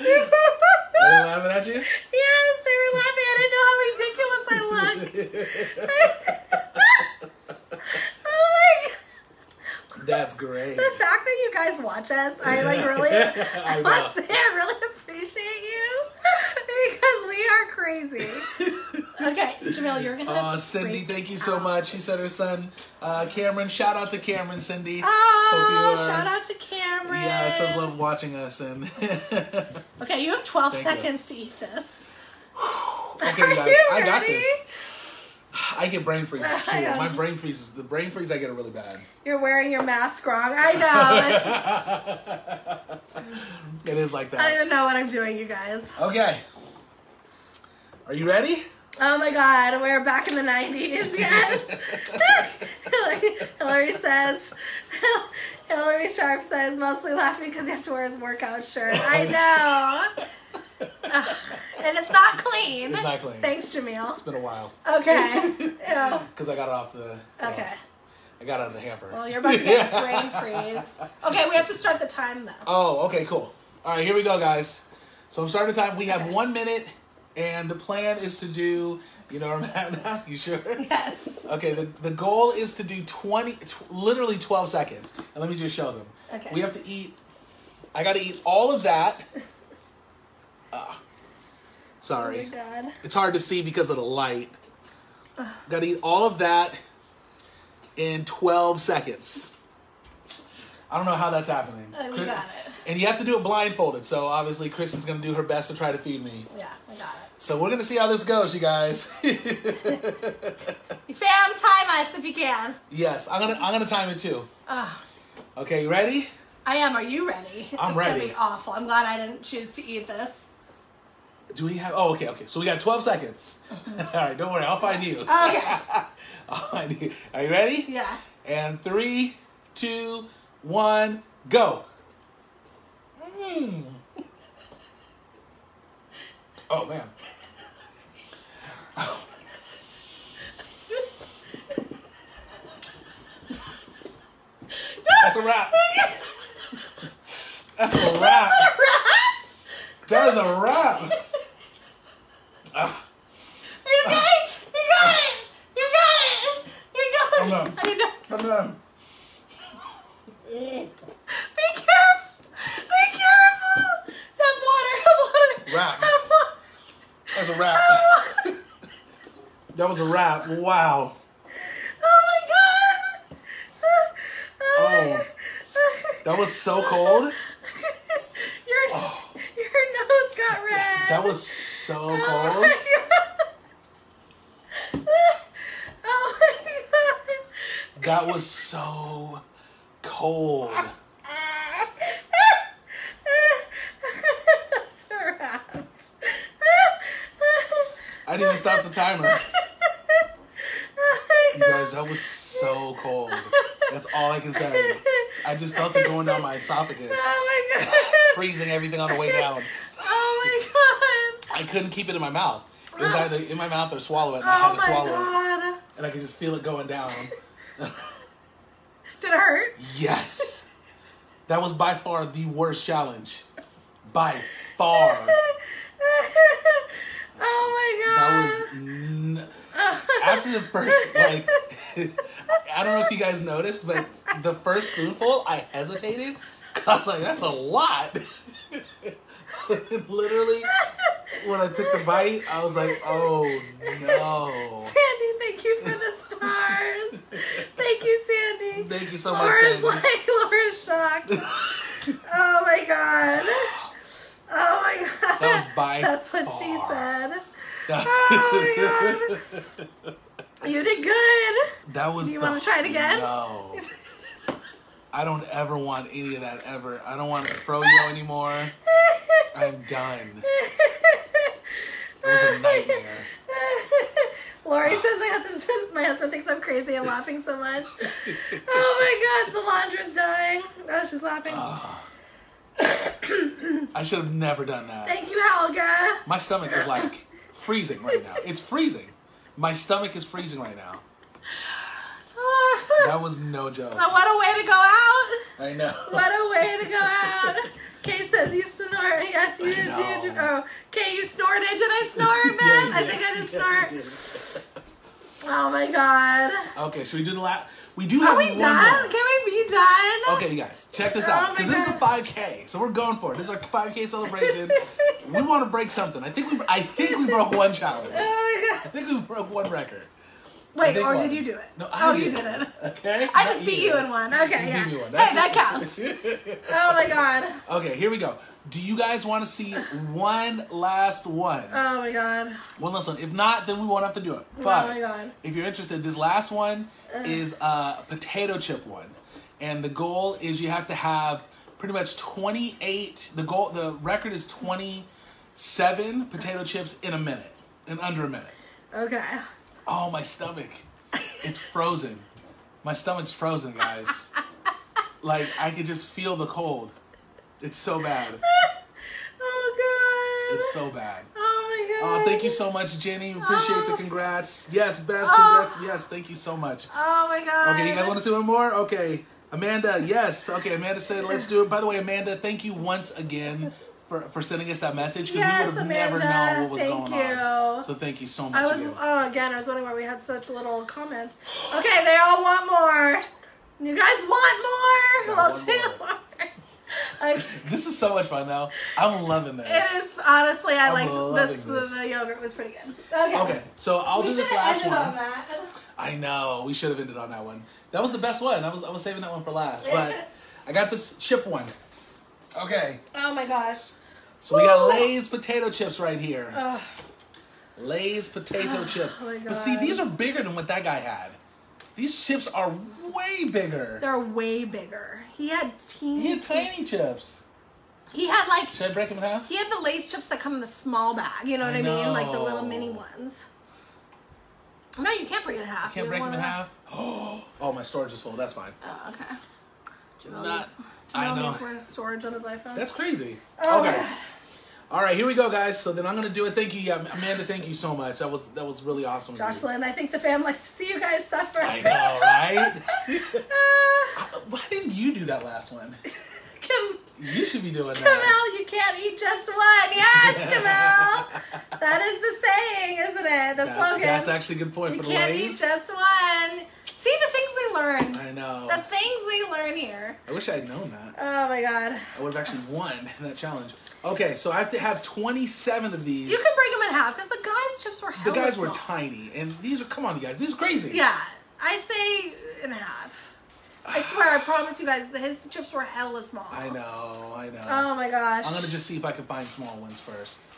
Are they laughing at you? yes, they were laughing. I didn't know how ridiculous I look. oh my god. That's great. The fact that you guys watch us, I like really, I, I want know. to say I really appreciate you because we are crazy. Jamil, you're gonna. Uh, Cindy, thank you so out. much. She said her son, uh, Cameron. Shout out to Cameron, Cindy. Oh, you are- shout out to Cameron. Yeah, says love watching us. And Okay, you have 12 Thank you. seconds to eat this. okay, Are guys, you I got this. I get brain freeze too. My brain freezes. the brain freeze, I get it really bad. You're wearing your mask wrong. I know. It's, like that. I don't know what I'm doing, you guys. Okay, are you ready? Oh my god, we're back in the 90s. Yes. Hillary, Hillary says, Hillary Sharp says, mostly laughing because you have to wear his workout shirt. I know. And it's not clean. It's not clean. Thanks, Jamil. It's been a while Okay. Because I got it off the. well, Okay. I got it out of the hamper. Well, you're about to get brain freeze. Okay, we have to start the time though. Oh, okay, cool. All right, here we go, guys. So I'm starting the time. We have Okay. one minute, and the plan is to do. You know where I'm at now? You sure? Yes. Okay, the, the goal is to do 20, tw- literally 12 seconds. And let me just show them. Okay. We have to eat, I got to eat all of that. Ah, Oh my sorry. god. It's hard to see because of the light. Got to eat all of that in 12 seconds. I don't know how that's happening. Uh, we got it. And you have to do it blindfolded. So obviously, Kristin's going to do her best to try to feed me. Yeah, I got it. So we're going to see how this goes, you guys. Fam, time us if you can. yes, I'm going to I'm going to time it too. Ugh. Okay, you ready? I am. Are you ready? I'm this ready. Gonna be awful. I'm glad I didn't choose to eat this. Do we have? Oh, okay, okay. So we got 12 seconds. Mm-hmm. All right, don't worry. I'll find you. Okay. I'll find you. Are you ready? yeah. And three, two, one, go. Mm. Oh, man. That's a wrap. That's a wrap. That is a wrap. Ah. You got it. You got it. You got it. You got it. Come on. Come on. Be careful. Wrap. Have water. That's a wrap. That was a wrap. Wow. Oh my god. Oh. That was so cold. Your, Oh. your nose got red. That was so Oh cold. my god. Oh my god. That was so cold. That's a wrap. I didn't even stop the timer. Oh You guys, that was so cold. That's all I can say. I just felt it going down my esophagus, Oh my god. freezing everything on the way down. Oh my god. I couldn't keep it in my mouth. It was oh. either in my mouth or swallow it, and I had Oh to swallow it. And I could just feel it going down. Did it hurt? Yes. That was by far the worst challenge. By far. That was n- after the first like I don't know if you guys noticed, but the first spoonful I hesitated because I was like, that's a lot. Literally, when I took the bite, I was like, oh no. Sandy, thank you for the stars. Thank you, Sandy. Thank you so much, Laura's Sandy. like, Laura's shocked. Oh my god. Oh my god. That was by That's what she said. Oh my god. You did good. That was. Do you wanna try it again? No. I don't ever want any of that ever. I don't want froyo anymore. I'm done. It was a nightmare. Lori says my husband, my husband thinks I'm crazy. I'm laughing so much. Oh my god, Solandra's dying. Oh, she's laughing. Ah. I should have never done that. Thank you, Helga. My stomach is like freezing right now. It's freezing. My stomach is freezing right now. That was no joke. Oh, what a way to go out. I know. What a way to go out. Kay says you snort. Yes, you did. Did you, oh, Kay, you snorted. Did I snort, Yeah, man? you I think I did Yeah, snort. did. Oh my god. Okay, should we do the last? We do have Are we one done? more. Can we be done? Okay, you guys, check this Oh out. Because this is the 5K, so we're going for it. This is our 5K celebration. we want to break something. I think we, I think we broke one challenge. Oh my god. I think we broke one record. Wait, or one. did you do it? No, I oh, you did did it. Okay. I just beat you in one. Okay, yeah. one. Hey, that counts. Oh my god. okay, here we go. Do you guys want to see one last one? Oh my god. One last one. If not, then we won't have to do it. Oh But my god. if you're interested, this last one is a potato chip one, and the goal is you have to have pretty much 28. The goal, the record is 27 potato chips in a minute, in under a minute. Okay. Oh, my stomach, it's frozen. My stomach's frozen, guys. like I could just feel the cold. It's so bad. Oh. It's so bad. Oh my god. Oh, thank you so much, Jenny. Appreciate the Oh. congrats. Yes, Beth, Oh. congrats. Yes, thank you so much. Oh my god. Okay, you guys want to see one more? Okay. Amanda, yes. Okay, Amanda said let's do it. By the way, Amanda, thank you once again for, for sending us that message because Yes, we would have never known what was thank going you. on. So thank you so much I was again. oh again I was wondering why we had such little comments. Okay, they all want more. You guys want more? Yeah, we'll do more. Okay. This is so much fun though. I'm loving this. It is honestly I like this, the, this. the yogurt was pretty good. Okay. Okay, so I'll We do this last one. on. I know we should have ended on that one. That was the best one. I was I was saving that one for last, but I got this chip one. Okay, Oh my gosh. so we got Woo! Lay's potato chips right here. Ugh. Lay's potato chips. Oh my But see, these are bigger than what that guy had. These chips are way bigger. They're way bigger. He had teeny. He had tiny chips. He had like Should I break them in half? he had the Lay's chips that come in the small bag. You know what I, I mean? Like the little mini ones. No, you can't break it in half. Can't You break them in to- half. Oh, my storage is full. That's fine. Oh, okay. Jamil Not- needs, I know. needs more storage on his iPhone. That's crazy. Oh, okay. All right, here we go, guys. So then I'm gonna do it. Thank you, yeah, Amanda. Thank you so much. That was that was really awesome. Jocelyn, I think the fam likes to see you guys suffer. I know, right? Ah, Why didn't you do that last one? You should be doing that. Camille, you can't eat just one. Yes, Camille. that is the saying, isn't it? The That- slogan. That's actually a good point you for the can't eat just one. See the things we learn. I know. The things we learn here. I wish I had known that. Oh my god. I would have actually won that challenge. Okay, so I have to have 27 of these. You can break them in half because the guys' chips were the guys were small. tiny, and these are come on, you guys. This is crazy. Yeah, I say in half. I swear, I promise you guys, his chips were hella small. I know, I know. Oh my gosh. I'm gonna just see if I can find small ones first.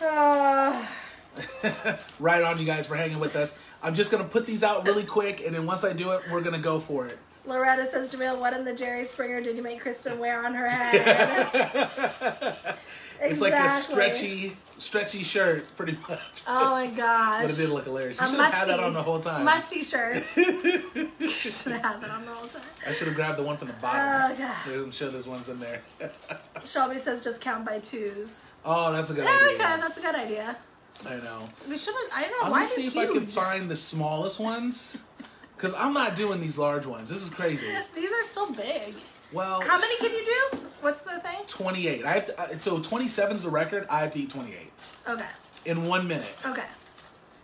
Oh, right on, you guys, for hanging with us. I'm just gonna put these out really quick, and then once I do it, we're gonna go for it. Loretta says, Jamil, what in the Jerry Springer did you make Kristin wear on her head? It's like a stretchy, stretchy shirt, pretty much. Oh my gosh. But it did look hilarious. You should have had that on the whole time. Musty shirt. She should have had that on the whole time. I should have grabbed the one from the bottom. Oh, God. I'm sure there's ones in there. Shelby says, just count by twos. oh, that's a good Yeah, we idea. can. That's a good idea. I know. We shouldn't. I don't know I'm why gonna see if huge. I can find the smallest ones. Because I'm not doing these large ones. This is crazy. These are still big. Well, How many can you do? What's the thing? 28. I have to, so 27 is the record. I have to eat 28 Okay. in one minute. Okay.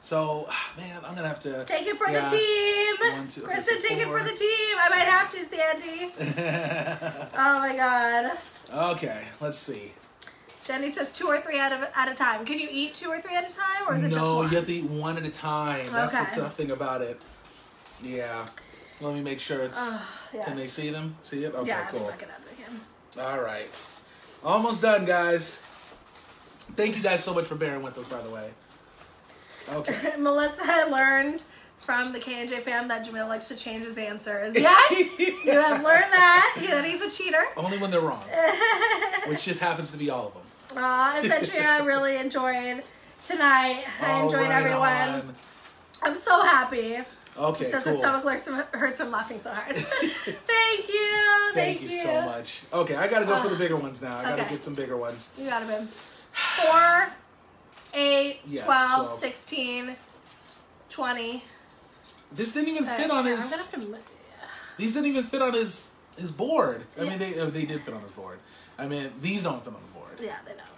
So, ah, man, I'm gonna have to Take it for Yeah. the team. One, two, okay, Kristin, so take it for the team. I might have to, Sandy. Oh my god. okay, let's see. Jenny says two or three at a, at a time. Can you eat two or three at a time, or is it just No, one? you have to eat one at a time. That's Okay. the tough thing about it. Yeah. Let me make sure it's. Ugh, yes. Can they see them? See it? Okay, yeah, cool. can look it up again. All right. Almost done, guys. Thank you guys so much for bearing with us, by the way. Okay. Melissa learned from the K&J fam that Jamil likes to change his answers. Yes, you have learned that. That he's a cheater. Only when they're wrong, which just happens to be all of them. Aw, Essentria really enjoyed tonight. I All enjoyed right everyone. on. I'm so happy. Okay, She says cool. her stomach hurts from, hurts from laughing so hard. Thank you. Thank, you, so much. Okay, I gotta go for the bigger ones now. I gotta okay. get some bigger ones. You got babe. 4, 8, Yes, 12, 12. 16, 20. This didn't even fit on yeah, his. I'm gonna have to. mo- These didn't even fit on his his board. I Yeah. mean, they uh, they did fit on his board. I mean, these don't fit on the board. Yeah, they don't.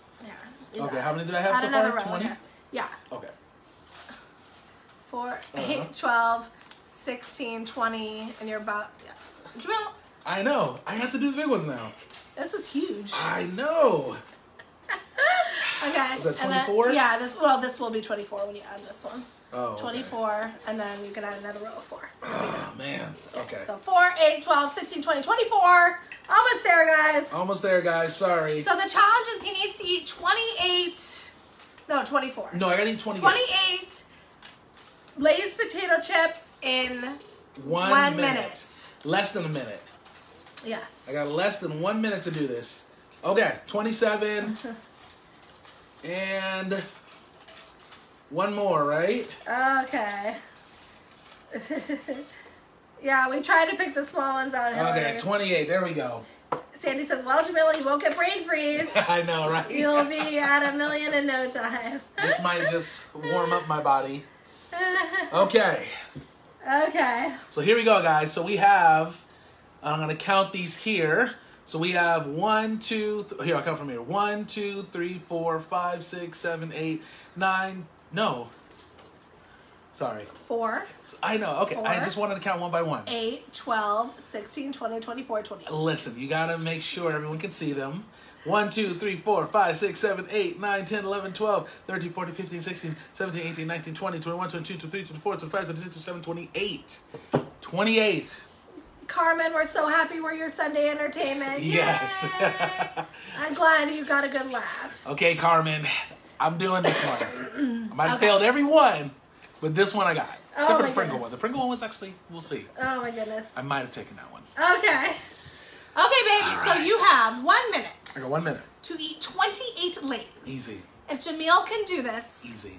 You Okay, how many did I have Add so far? 20? Yeah. Okay. 4, Uh-huh. 8, 12, 16, 20, and you're about. Yeah. I know. I have to do the big ones now. this is huge. I know. Okay. Is that and then- 24? yeah, this well, this will be 24 when you add this one. Oh. okay. 24, and then you can add another row of 4. Oh man. Okay. So 4, 8, 12, 16, 20, 24. Almost there, guys. Almost there, guys. Sorry. So the challenge is he needs to eat 28, no, 24. no, I gotta eat 28. 28 Lay's potato chips in One, one minute. minute. Less than a minute. Yes. I got less than one minute to do this. Okay, 27. and one more, right? Okay. yeah, we tried to pick the small ones out. Hillary. Okay, 28. There we go. Sandy says, "Well, Jamila, you won't get brain freeze. I know, right? You'll be at a million in no time." this might just warm up my body. Okay, okay. so here we go, guys. So we have, I'm gonna count these here. So we have one, two, here, I'll count from here. One, two, three, four, five, six, seven, eight, nine. No. Sorry. Four, So I know. Okay, I just wanted to count one by one. 8, 12, 16, 20, 24, 28. Listen, you gotta make sure everyone can see them. 1, 2, 3, 4, 5, 6, 7, 8, 9, 10, 11, 12, 13, 14, 15, 16, 17, 18, 19, 20, 21, 22, 23, 24, 25, 26, 27, 28. 28. Carmen, we're so happy we're your Sunday entertainment. Yes. I'm glad you got a good laugh. Okay, Carmen, I'm doing this one. I might have Okay. failed every one, but this one I got. Oh Except for the Pringle goodness. one. The Pringle one was actually, we'll see. Oh my goodness. I might have taken that one. Okay. Okay, baby. All So you have one minute I got one minute. to eat 28 Lays. Easy. If Jamil can do this Easy.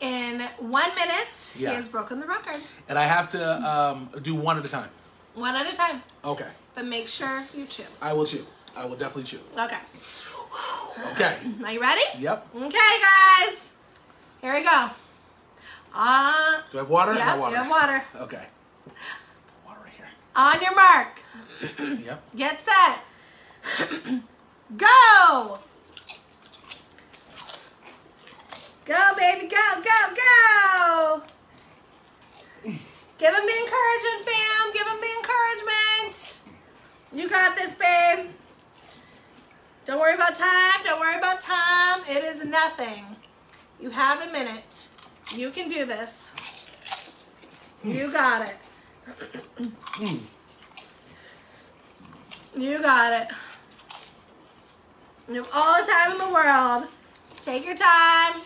in one minute, Yeah. he has broken the record. And I have to um, do one at a time. One at a time. Okay. But make sure you chew. I will chew. I will definitely chew. Okay. Okay. Are you ready? Yep. Okay, guys. Here we go. Uh, Do I have water? yeah, no water. you have water. Okay. Water right here. On your mark. Yep. Get set. Go. Go, baby. Go, go, go. Give him the encouragement, fam. Give him the encouragement. You got this, babe. Don't worry about time. Don't worry about time. It is nothing. You have a minute. You can do this. You got it. You got it. You have all the time in the world. Take your time.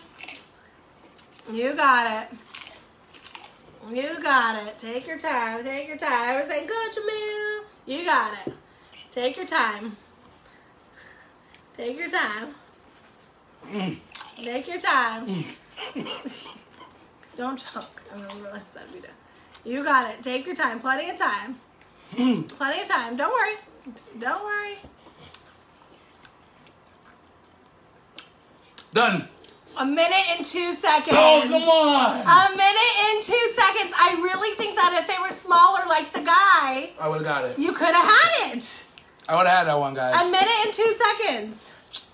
You got it. You got it. Take your time. Take your time. I was saying, go, Jamil. You got it. Take your time. Take your time. Take your time. Don't choke. I'm gonna really upset if you do. You got it. Take your time. Plenty of time. Plenty of time. Don't worry. Don't worry. Done. A minute and two seconds. Oh, come on. A minute and two seconds. I really think that if they were smaller like the guy, I would have got it. you could have had it. I would have had that one, guys. A minute and two seconds.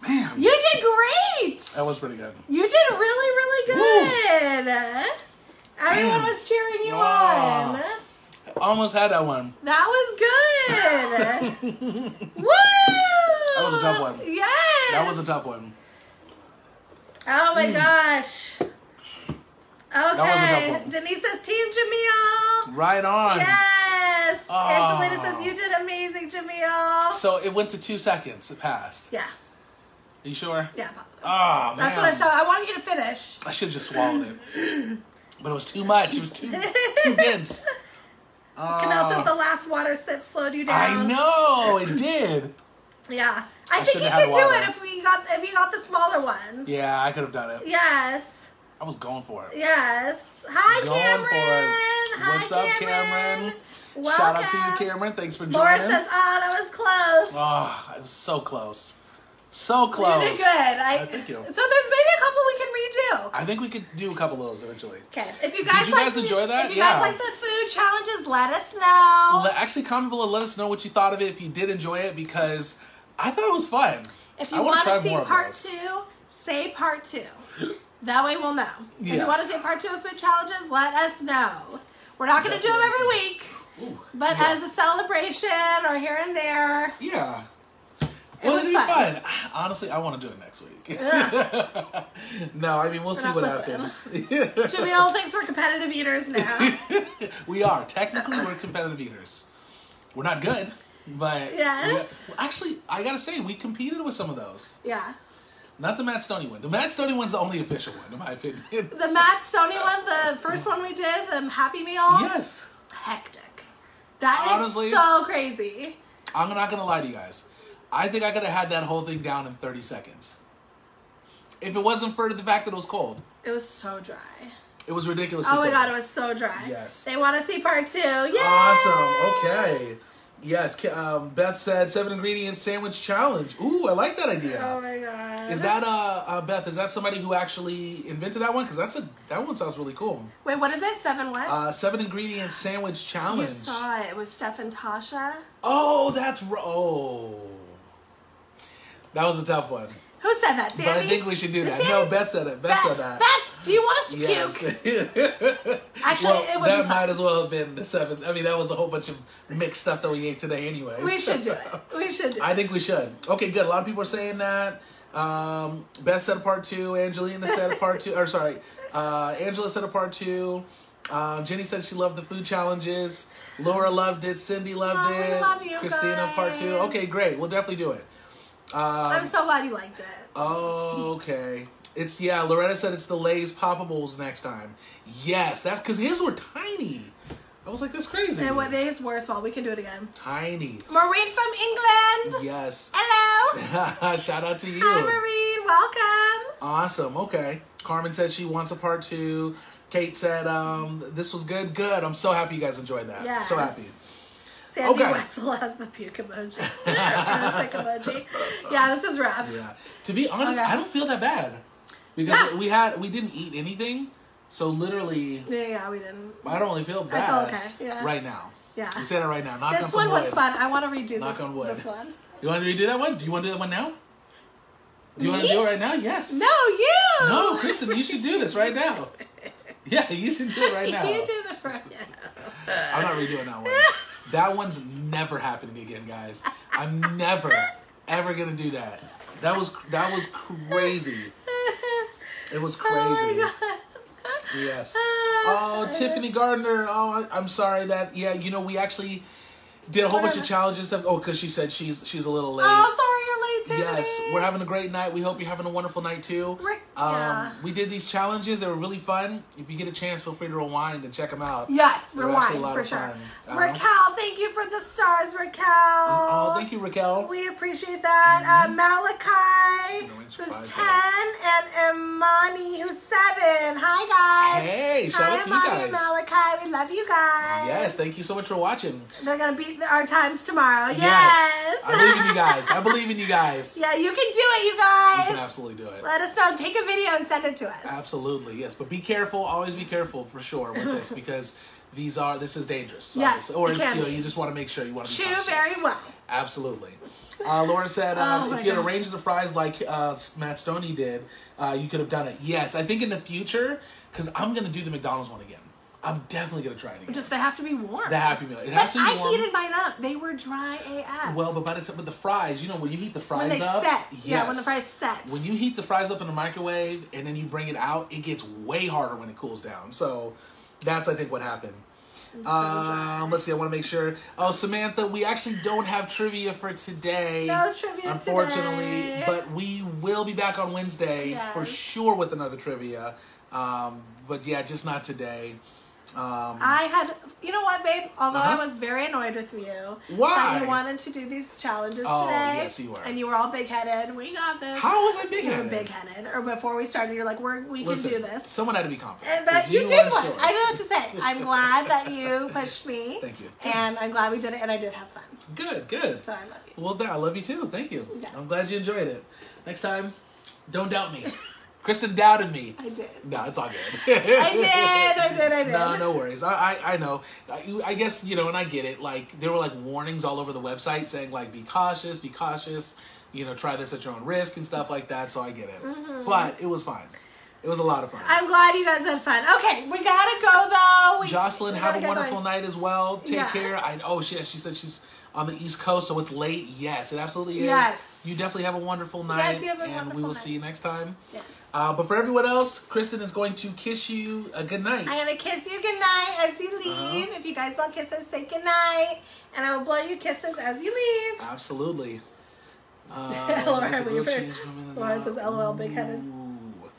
Man, You did great. that was pretty good. You did really, really good. Everyone Man. was cheering you Aw. on. Almost had that one. That was good. Woo! That was a tough one. Yes. That was a tough one. Oh my mm. gosh. Okay. was a tough one. Denise says Team Jamil. Right on. Yes. Oh. Angelina says you did amazing, Jamil. So it went to two seconds. It passed. Yeah. Are you sure? Yeah. positive. Oh, man. That's what I saw. I wanted you to finish. I should have just swallowed it. But it was too much. It was too too dense. Camille says Oh, the last water sip slowed you down. I know it did. Yeah. I, I think you could do water. it if we got if you got the smaller ones. Yeah, I could have done it. Yes. I was going for it. Yes. Hi, Going Cameron. Hi, What's up, Cameron? Welcome. Shout out to you, Cameron. Thanks for joining. Laura says, "Ah, that was close." Oh, it was so close. So close. You did good. I, Uh, thank you. So there's maybe a couple we can redo. I think we could do a couple of those eventually. Okay. If you guys you like guys these- enjoy that? If you Yeah. guys like the food challenges, let us know. Le- Actually, comment below. Let us know what you thought of it. If you did enjoy it, because I thought it was fun. if you want to see part two, say part two. That way we'll know. If you want to see part two of food challenges, let us know. We're not going to do them every week, Ooh, but yeah. as a celebration or here and there, yeah. it Well, was it'd be fun. fun. Honestly, I want to do it next week. Ugh. no, I mean we'll see what listening. happens. Jamil thinks we're competitive eaters now. we are technically we're competitive eaters. We're not good, but Yes. we- actually, I gotta say we competed with some of those. yeah. Not the Matt Stonie one. The Matt Stonie one's the only official one, in my opinion. The Matt Stonie one, the first one we did, the Happy Meal, yes, hectic. That is Honestly- so crazy. I'm not gonna lie to you guys. I think I could have had that whole thing down in 30 seconds. If it wasn't for the fact that it was cold, It was so dry. it was ridiculous. Oh my god, it was so dry. Yes. They want to see part two. Yay! Awesome. Okay. Yes. Um, Beth said seven ingredient sandwich challenge. Ooh, I like that idea. Oh my god. Is that uh, uh Beth? Is that somebody who actually invented that one? Because that's a that one sounds really cool. Wait, what is it? Seven what? Uh, seven ingredient sandwich challenge. you saw it. It was Steph and Tasha. Oh, that's ro- oh. That was a tough one, Who said that? Sandy? but I think we should do that. Sandy No, Beth said it. Beth, Beth, said that. Beth, do you want us to Yes. puke? Actually, well, it would that might as well have been the seventh. I mean, that was a whole bunch of mixed stuff that we ate today, anyways. We should do it. We should do it. I think we should. Okay, good. A lot of people are saying that. Um, Beth said a part two. Angelina said a part two. Or sorry, uh, Angela said a part two. Um, Jenny said she loved the food challenges. Laura loved it. Cindy loved Oh, it. love you Kristina part two. Okay, great. We'll definitely do it. Um, I'm so glad you liked it. Oh, okay. It's yeah. Loretta said it's the Lay's Poppables next time. Yes, that's because his were tiny. I was like, that's crazy. And what what is worse, well, we can do it again. Tiny. Maureen from England. Yes. Hello. Shout out to you. Hi, Maureen. Welcome. Awesome. Okay. Carmen said she wants a part two. Kate said um, this was good. Good. I'm so happy you guys enjoyed that. Yes. So happy. Sandy Okay. Wetzel has the puke emoji. the sick emoji. Yeah, this is rough. Yeah. To be honest, Okay. I don't feel that bad because Yeah. we had we didn't eat anything, so literally Yeah, yeah, we didn't. I don't really feel bad. I feel okay, yeah. Right now. Yeah. I'm saying it right now. Knock on This some one was fun. I want to redo Knock this, on wood. this one. You want to redo that one? Do you want to do that one now? Do you want to do it right now? Yes. No, you. No, Kristin, you should do this right now. Yeah, you should do it right now. you do the front. Yeah. I'm not redoing that one. That one's never happening again, guys. I'm never, ever gonna do that. That was that was crazy. It was crazy. Oh my god. Yes. Oh, Tiffany Gardner. Oh, I'm sorry that. Yeah, you know we actually did a whole bunch of challenges. That, oh, because she said she's she's a little late. Oh, sorry you're late, Tiffany. Yes, we're having a great night. We hope you're having a wonderful night too. Rick- Um, yeah. We did these challenges. They were really fun. If you get a chance, feel free to rewind and check them out. Yes, They were actually a rewind lot for of sure. Um, Raquel, thank you for the stars, Raquel. Oh, thank you, Raquel. We appreciate that. Uh, Malachi, No, who's 10, and Imani, who's 7. Hi, guys. Hey, shout Hi, out to you Imani and guys. Malachi. We love you guys. Yes, thank you so much for watching. They're going to beat our times tomorrow. Yes. Yes. I believe in you guys. I believe in you guys. Yeah, you can do it, you guys. You can absolutely do it. Let us know. Take a video and send it to us. Absolutely, yes. But be careful. Always be careful for sure with this because these are this is dangerous. Yes, obviously. or it it's, can you know you just want to make sure you want to Chew cautious. very well. Absolutely. Uh, Laura said, um, Oh if you had God. arranged the fries like uh, Matt Stonie did, uh, you could have done it. Yes, I think in the future, because I'm going to do the McDonald's one again. I'm definitely going to try it again. Just they have to be warm. the Happy Meal. It but has to be I heated mine up. They were dry AF. Well, but by the time, but the fries, you know, when you heat the fries when they up, set. Yeah, when the fries set. When you heat the fries up in the microwave and then you bring it out, it gets way harder when it cools down. So that's I think what happened. Um, let's see. I want to make sure. Oh, Samantha, we actually don't have trivia for today. No trivia unfortunately, today. but we will be back on Wednesday for sure with another trivia. Um, but yeah, just not today. Um, I had, you know what, babe? Although I Uh-huh. was very annoyed with you Why? that you wanted to do these challenges Oh, today, yes, you were. and you were all big headed. We got this. how was I big You were headed? big headed. Or before we started, you're like, "We're we Listen, can do this." Someone had to be confident. And, but 'cause you, did one. sure. I know what to say. I'm glad that you pushed me. Thank you. And I'm glad we did it, and I did have fun. Good, good. So I love you. Well, I love you too. Thank you. Yeah. I'm glad you enjoyed it. Next time, don't doubt me. Kristin doubted me. I did. No, it's all good. I did. I did. I did. No, no worries. I, I, I know. I, I guess you know, and I get it. Like there were like warnings all over the website saying like, be cautious, be cautious. You know, try this at your own risk and stuff like that. So I get it. Mm-hmm. But it was fine. It was a lot of fun. I'm glad you guys had fun. Okay, we gotta go though. We, Jocelyn, we have a wonderful going. night as well. Take Yeah. care. I oh she she said she's on the East Coast, so it's late. Yes, it absolutely is. Yes. You definitely have a wonderful night. you have a and we will night. see you next time. Yes. Uh, but for everyone else, Kristin is going to kiss you a good night. I'm gonna kiss you good night as you leave. Uh-huh. If you guys want kisses, say goodnight. And I will blow you kisses as you leave. Absolutely. Laura, with the we grilled for- cheese from In-N-Out. Laura says, "LOL, big-headed."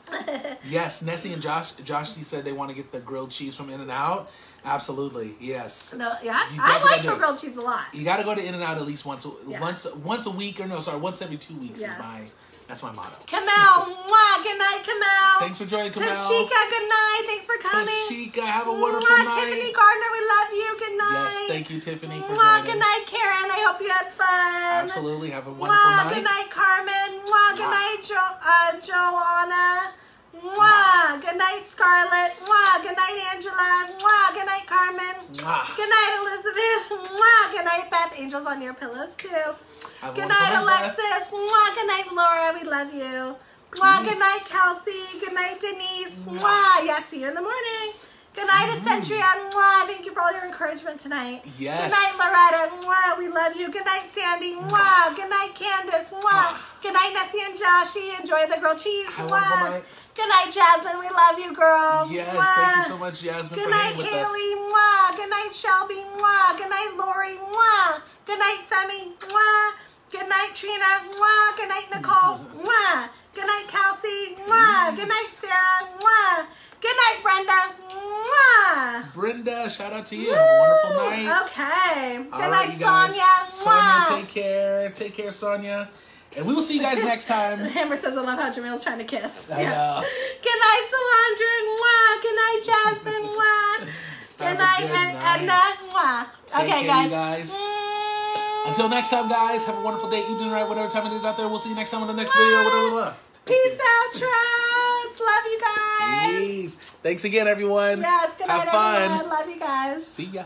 Yes, Nessie and Josh. Josh he said they want to get the grilled cheese from In and Out. Absolutely, yes. No, yeah, You I like the grilled cheese a lot. You got to go to In and Out at least once, a Yeah. once, once a week, or no, sorry, once every two weeks Yes. is my. That's my motto. Kamel, mwah, good night, Kamel. Thanks for joining, Kamel. Tachika, good night. Thanks for coming. Tachika, have a wonderful Mwah, night. Tiffany Gardner, we love you. Good night. Yes, thank you, Tiffany, for Mwah, joining. good night, Karen. I hope you had fun. Absolutely, have a wonderful Mwah, night. good night, Carmen. Mwah, good Mwah. night, jo- uh, Joanna. Mwah, good night, Scarlett. Mwah, good night, Angela. Mwah, good night, Carmen. Mwah. Good night, Elizabeth. Mwah, good night, Beth. Angels on your pillows, too. A Good night, Alexis. Mwah, good night, Laura. We love you. Mwah, good night, Kelsey. Good night, Denise. Mwah. Yeah, see you in the morning. Good night, Essentia. Mwah. Thank you for all your encouragement tonight. Mm-hmm. Yes. Good night, Loretta. Mwah. We love you. Good night, Sandy. Mwah. Good night, Candice. Mwah. Mwah. Good night, Nessie and Joshy. Enjoy the grilled cheese. Wonderful Mwah. Good night, Jasmine. We love you, girl. Yes, Mwah. thank you so much, Jasmine, Good for night, hanging with us. Haley. Mwah. Good night, Shelby. Mwah. Good night, Lori. Mwah. Good night, Sammy. Mwah. Good night, Trina. Mwah. Good night, Nicole. Mwah. Good night, Kelsey. Mwah. Good night, Sarah. Mwah. Good night, Brenda. Mwah. Brenda, shout out to you. Have a wonderful night. Okay. Good All night, right. Sonia. Mwah. Sonia, take care. Take care, Sonia. And we will see you guys next time. Hammer says, I love how Jamil's trying to kiss. I know. Good night, Solandra. Mwah. Good night, Jasmine. Mwah. Good night, good night. Edna. Uh, mwah. Okay, guys. guys. Until next time, guys, have a wonderful day, evening, right, whatever time it is out there. We'll see you next time on the next video. Whatever, whatever. Peace out, Trouts. Love you guys. Peace. Thanks again, everyone. Yes, good night, Have fun. everyone. Love you guys. See ya.